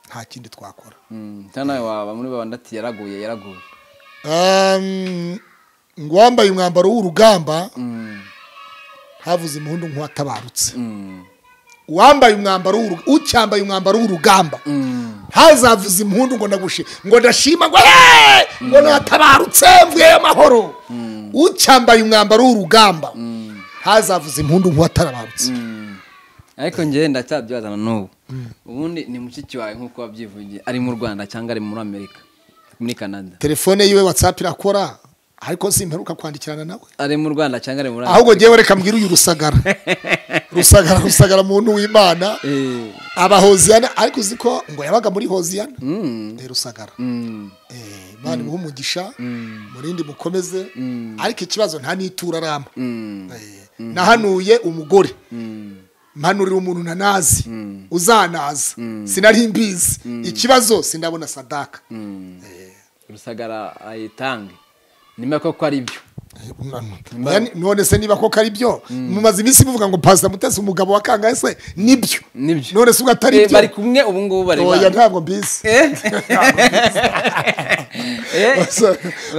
nta kindi twakora. Mm. nawe waba muri babandi ati yaraguye yaraguye. Ngo wambaye umwambaro w'urugamba. Mm, havuze impundu nk'uwatabarutse uwambaye umwambaro ucyambaye umwambaro w'urugamba. Hazavuze impundu ngo ndagushi ngo ndashima ngo "Hey!" ngo natabarutse mvuye amahoro. Ucyambaye umwambaro w'urugamba. Hazavuze impundu nk'uwatarabarutse Mm. ariko njyewe ndacyabyazana n'ubu. Ubundi ni mushiki wawe nk'uko wabyivugiye ari mu rwanda cyangwa ari muri amerika muri canada. Telefone yiwe watsapu irakora. Ariko simperuka kwandikirana nawe. Ari mu rwanda cyangwa ari muri ahubwo ngewe reka mbwire uyu rusagara. Rusagara rusagara muntu w'imana. Eh, aba hoziyana ariko uzi ko ngo yabaga muri hoziyana mm, Eh, rusagara. Mm, Eh, imana imuhe umugisha mm, murindi mukomeze. Ariko ikibazo nta n'itura Eh, nahanuye umugore. Mpanurira umuntu ntanazi uzanaza. Sinari mbizi ikibazo sindabona sadaka. Rusagara ayitange. Nimba koko ari byo? None se niba koko ari byo? Mumaze iminsi muvuga ngo pasita mutesi umugabo wa kangahe se? Nibyo. None se ubwo atari Eh, byo bari kumwe ubu ngubu bari oya ntabwo mbizi. Eh? Eh,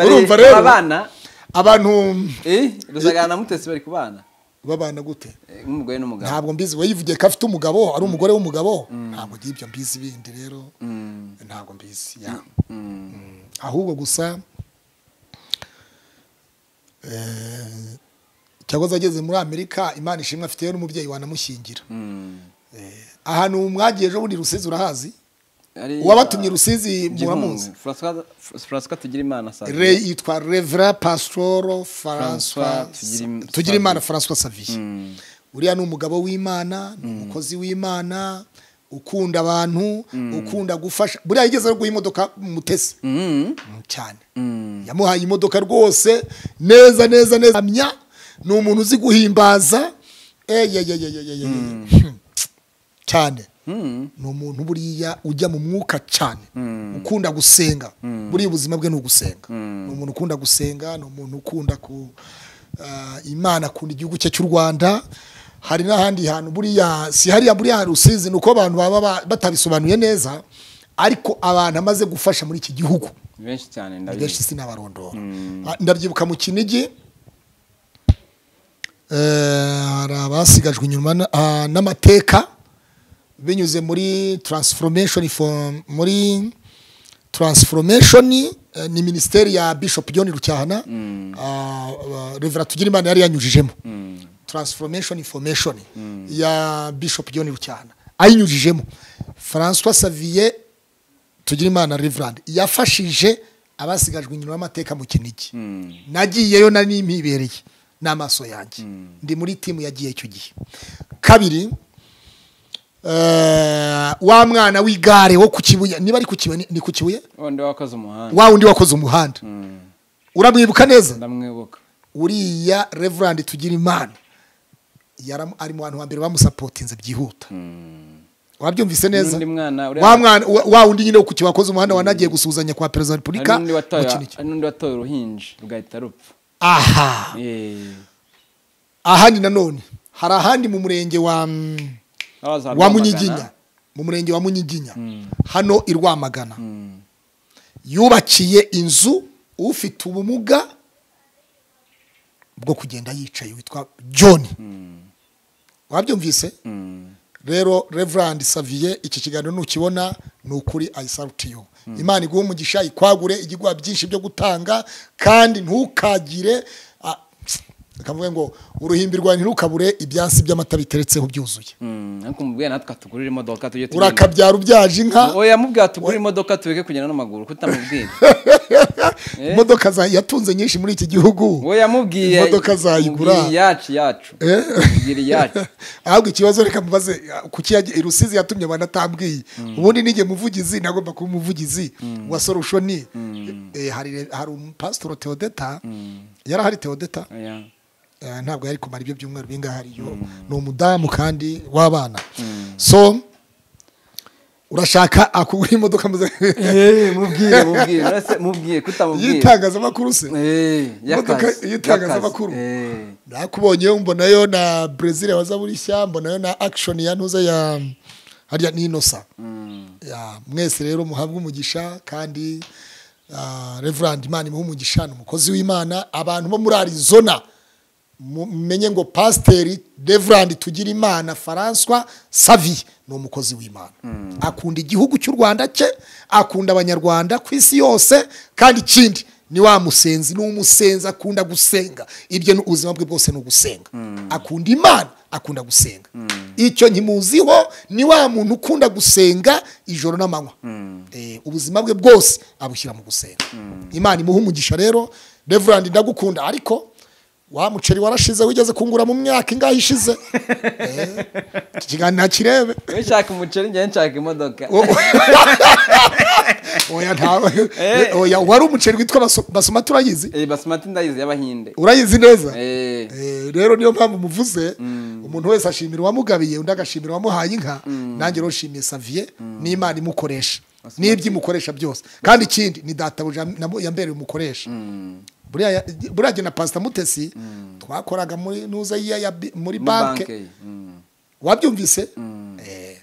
urumva rero. abana? Abantu eh, rusagara na mutesi bari kubana. Babana gute? Nk'umugore n'umugabo. Ntabwo mbizi. We yivugiye ko afite umugabo ari umugore w'umugabo? Ntabwo ngiye ibyo mbizi bindi rero. Mm, ntabwo mbizi mm, ahubwo gusa cyakoze ageze muri amerika imana ishimwe afiteyo n'umubyeyi wanamushyingira. Mm. ahantu mwagiye ejo bundi rusizi urahazi? Uwabatumye rusizi Gihundwe. muramuzi yitwa revera pasitoro Tugirim- tugira imana francois saviye Mm, uriya ni umugabo w'imana ni umukozi w'imana ukunda abantu ukunda gufasha. Buriya yigeze no guha imodoka mutesi mm, cyane. Mm. yamuhaye imodoka rwose neza neza neza. Amya ni umuntu uzi guhimbaza. Cyane. Mm, ni umuntu buriya ujya mu mwuka cyane. Mm. ukunda gusenga. Buriya ubuzima bwe ni ugusenga. Mm. ni umuntu ukunda gusenga ni umuntu ukunda ku ah, imana akunda igihugu cye cy'u rwanda. Hari n'ahandi hantu buriya si hariya buriya rusizi ni uko abantu baba ba- batabisobanuye neza ariko abantu amaze gufasha muri iki gihugu. Benshi cyane benshi ndabizi sinabarondora Ah, ndabyibuka mu kinigi eh, hari abasigajwe inyuma ah, n'amateka binyuze muri for muri transformation eh, ni minisiteri ya bishop john rucyahana. Ah, ah, revera tugirimana yari yanyujijemo. Mm, transformation information ya bishop john rucyahana ayinyujijemo francois savier tugirimana reverand yafashije abasigajwe inyuma y'amateka mu kinigi. Mm, nagiyeyo nari mpibereye n'amaso yanjye. Ndi muri timu yagiye icyo gihe. Kabiri eh, wa mwana w'igare wo ku kibuye. Niba ari ku kibuye ni- ku kibuye? Umuhanda. Wa wundi wakoze umuhanda. Mm, uramwibuka neza? Ndamwibuka. Uriya reverand tugira imana ari mu bantu ba mbere bamusapotinze byihuta. Mm. wabyumvise neza? Wa wundi nyine ku kibuye wakoze umuhanda wanagiye gusuhuzanya kwa perezida wa repubulika n'undi watoye uruhinja rugahita rupfa. Aha! Ahandi nanone hari ahandi mu murenge wa mm, wa munyiginya. Mu murenge wa munyiginya. Mm. hano i rwamagana. Mm, yubakiye inzu ufite ubumuga bwo kugenda yicaye witwa john. Wabyumvise? Mm. rero reverand saviye iki kiganiro nukibona ni ukuri ayisarutiyo imana iguha umugisha ikwagure igiguha byinshi byo gutanga kandi ntukagire ah, akavuga ngo uruhimbi rwawe ntirukabure ibyansi by'amata biteretseho byuzuye. Mm, ariko mubwiye natwe tugurira imodoka tujye tugenda urakabyara ubyaje inka oya mubwira tugure imodoka tubeke kugenda n'amaguru kutamubwira Eh? imodoka yatunze nyinshi muri iki gihugu. Oya mubwiye. Imodoka zayigura. iyacu yacu Eh? mubwira iyacu ahubwo ikibazo reka mubaze kuki rusizi yatumye abantu atambwiye. Ubundi nijye muvugizi nagomba kuba umuvugizi wa solushoni Eh, hari umupasitoro teodeta yari ahari teodeta ntabwo yari kumara ibyo byumweru bingahe hariyo. Ni umudamu kandi w'abana. So urashaka akugura imodoka muze mubwire mubwire kutamubwira y'itangazamakuru se? Eh, Imodoka y'itangazamakuru. y'akazi. Eh, nakubonyeyo mbonayo na brezil waza burishya mbonayo na action ya ntuza ya harya ni inosa. Mm, Ya, mwese rero muhabwe umugisha kandi ah, reverand imana umugisha ni umukozi w'imana. Abantu bo muri arizona mumenye ngo pasiteri reverand tugira imana faranswa savi ni umukozi w'imana. Akunda igihugu cy'u rwanda cye akunda abanyarwanda ku isi yose kandi ikindi ni wa musenzi ni umusenzi akunda gusenga. Ibyo ubuzima bwe bwose ni ugusenga. Akunda imana akunda gusenga. Icyo nkimuziho ni wa muntu ukunda gusenga ijoro n'amanywa. Eh, ubuzima bwe bwose abushyira mu gusenga. Imana imuha umugisha rero. Reverend ndagukunda ariko wa muceri warashize wigeze kungura mu myaka ingahe ishize? Eh, iki kiganiro ntakirebe wowe nshaka umuceri njyewe nshaka imodoka. Oya ntawe Eh. oya wari umuceri witwa baso- basomati urayizi? Eh, basmati ndayizi y'abahinde. Urayizi neza? Eh, Eh, rero niyo mpamvu muvuze umuntu wese ashimira uwamugabiye undi agashimira uwamuhaye inka nanjye rero nshimiye saviye n'imana imukoresha. N'ibyo imukoresha byose. Kandi ikindi ni databuja namu- yambereye umukoresha. Buriya na pasita mutesi twakoraga muri nuza muri banki mm, wabyumvise? Eh,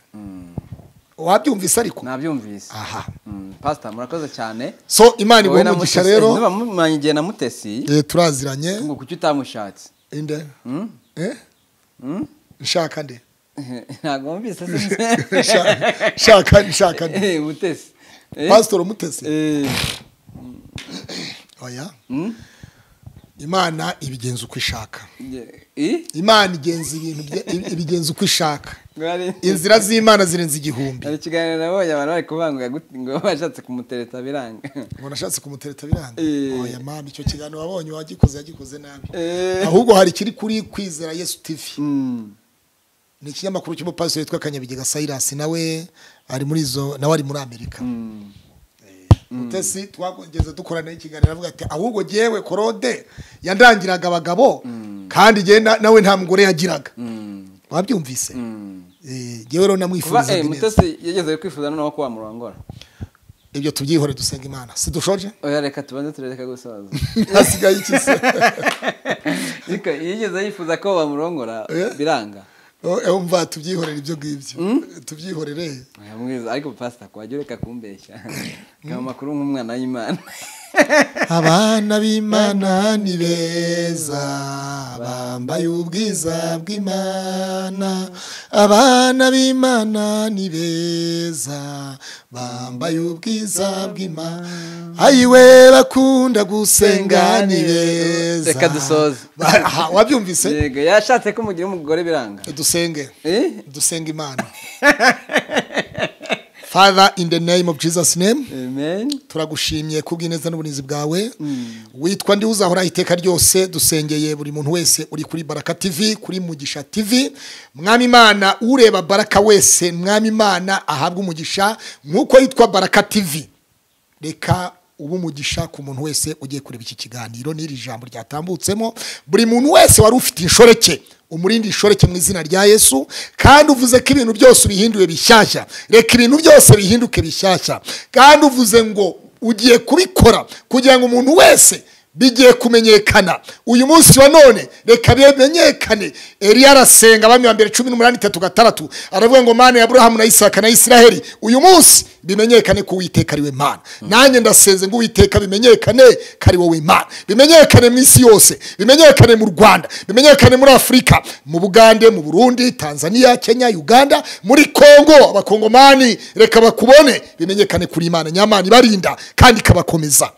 wabyumvise ariko? Nabyumvise. Aha. Mm, pastor murakoze cyane. So imana na umugisha rero. Mumanye igihe na mutesi Eh, turaziranye. ngo kuki utamushatse? Inde? Mm? Eh? Mm? nshaka nde? Ntabwo wumvise Nshaka- nshaka nde? Mutesi. Pasitoro mutesi. Oya mm? imana ibigenza uko ishaka. Imana igenza ibintu ibigenza uko ishaka. Inzira z'imana zirenze igihumbi. Hari ikiganiro nabonye abantu bari kuvuga ngo bashatse kumutereta biranga. Ngo nashatse kumutereta biranga? Oya mama icyo kiganiro wabonye wagikoze yagikoze nabi. Ahubwo hari ikiri kuri kwizera yesu tv Mm. ni ikinyamakuru cy'umupasiteri witwa kanyabigega sayirasi nawe ari muri izo nawe ari muri amerika. Mm. Mutesi twageze dukorana ikiganiro avuga ati ahubwo jyewe korode yandangiraga abagabo kandi nawe nta mugore yagiraga. Mm. wabyumvise? Mm. Eh, rero kuba namwifuriza eh, neza mutesi yageze kwifuza noneho ko wamurongora ibyo tubyihore dusenga imana. Si dushoje oya reka tubanze turereka gusoza. Hasigaye iki se? Yigeze yifuza ko bamurongora Eh? biranga. Oh, eh, umva tubyihorere ibyo ngibyo. Tubyihorere. Oya, mwiza ariko pasita wajya ureka kumbeshya kama amakuru nk'umwana w'imana. Abana b'imana ni beza. bambaye ubwiza bw'imana. Abana b'imana ni beza. Bambaye ubwiza bw'imana. Ayiwe bakunda gusenga ni beza. Reka dusoze. Wabyumvise? Yego yashatse ko mugira umugore biranga. Dusenge. Eh? dusenga imana. father in the name of jesus name amen. turagushimye kubw'ineza n'uburinzi bwawe. Witwa ndi uzahoraho iteka ryose dusengeye buri muntu wese uri kuri baraka tv kuri mugisha tv mwami imana ureba baraka wese mwami imana ahabwa umugisha nk'uko yitwa baraka tv reka uba umugisha ku muntu wese ugiye kureba iki kiganiro. N'iri jambo ryatambutsemo. Buri muntu wese wari ufite inshoreke. Umurindi inshoreke mu izina rya yesu kandi uvuze ko ibintu byose ubihinduye bishyashya. Reka ibintu byose bihinduke bishyashya. Kandi uvuze ngo ugiye kubikora kugira ngo umuntu wese bigiye kumenyekana. Uyu munsi wa none reka bimenyekane. Eliya arasenga abami ba mbere cumi n'umunani itatu gatandatu. Aravuga ngo mana ya aburahamu na isaka na isiraheli uyu munsi bimenyekane ko uwiteka ari we mana. Nanjye ndasenze ngo uwiteka bimenyekane ko ari wowe mana. Bimenyekane mu isi yose bimenyekane mu rwanda bimenyekane muri afurika mu bugande mu burundi tanzania kenya uganda muri kongo abakongomani reka bakubone. Bimenyekane kuri imana. Nyamana ibarinda kandi ikabakomeza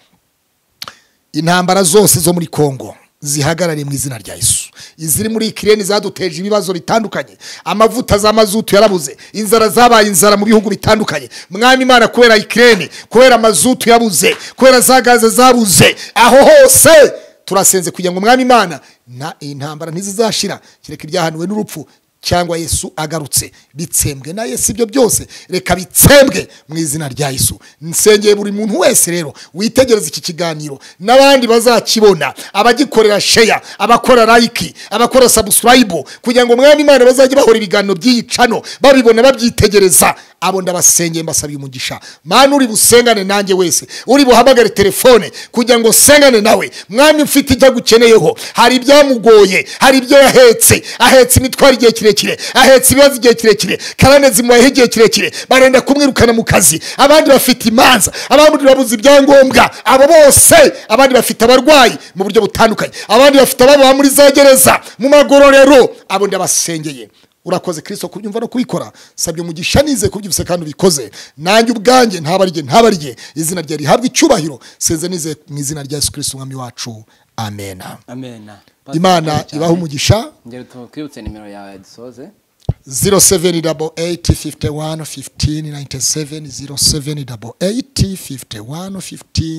intambara zose zo muri kongo zihagarariye mu izina rya yesu. Iziri muri ikirere zaduteje ibibazo bitandukanye. Amavuta za mazutu yarabuze. Inzara zabaye inzara mu bihugu bitandukanye. Mwami imana kubera ikirere kubera mazutu yabuze kubera za gaze zabuze aho hose turasenze kugira ngo mwami imana na intambara ntizizashira. Kereka ibyahanuwe n'urupfu cyangwa yesu agarutse. Bitsembwe na yesu ibyo byose reka bitsembwe mu izina rya yesu. Nsengeye buri muntu wese rero witegereza iki kiganiro. N'abandi bazakibona abagikorera sheya abakora layiki abakora sabusilayibu kugira ngo mwami imana bazajye bahora ibiganiro by'iyi cano babibona babyitegereza. Abo ndabasengeye mbasabiye umugisha. Mana uri busengane nanjye wese. Uri buhamagare telefone kugira ngo sengane nawe. Mwami mfite icyo agukeneyeho. Hari ibyamugoye hari ibyo yahetse. Ahetse imitwaro igihe kirekire. Ahetse ibibazo igihe kirekire karane zimubayeho igihe kirekire barenda kumwirukana mu kazi. Abandi bafite imanza abandi babuze ibyangombwa abo bose abandi bafite abarwayi mu buryo butandukanye. Abandi bafite ababa muri za gereza mu magororero abo ndabasengeye. Urakoze kirisito kubyumva no kubikora. Sabye umugisha nize kubyibuse kandi ubikoze. Nanjye ubwanjye ntabarye ntabarye. Izina rye rihabwa icyubahiro. Seze nize mu izina rya yesu kirisito umwami wacu. Amena amena imana ibaha umugisha ngero twibutse nimero yawe dusoze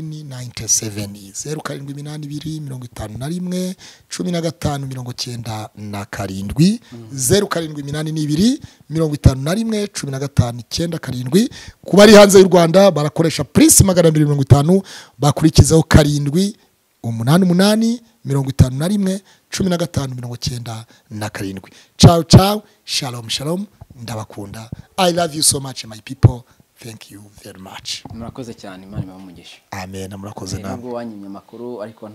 0788511597 zeru karindwi iminani ibiri mirongo itanu na rimwe cumi na gatanu mirongo cyenda na karindwi zeru karindwi iminani n'ibiri mirongo itanu na rimwe cumi na gatanu icyenda karindwi ku bari hanze y'u rwanda barakoresha purisi magana abiri mirongo itanu bakurikizaho karindwi umunani umunani mirongo itanu na rimwe cumi na gatanu mirongo cyenda na karindwi. Cawu cawu shalom shalom. Ndabakunda. I love you so much my people. Thank you very much. Murakoze cyane imana ibahe umugisha. Amen. Murakoze namwe nubwo wanyimye amakuru ariko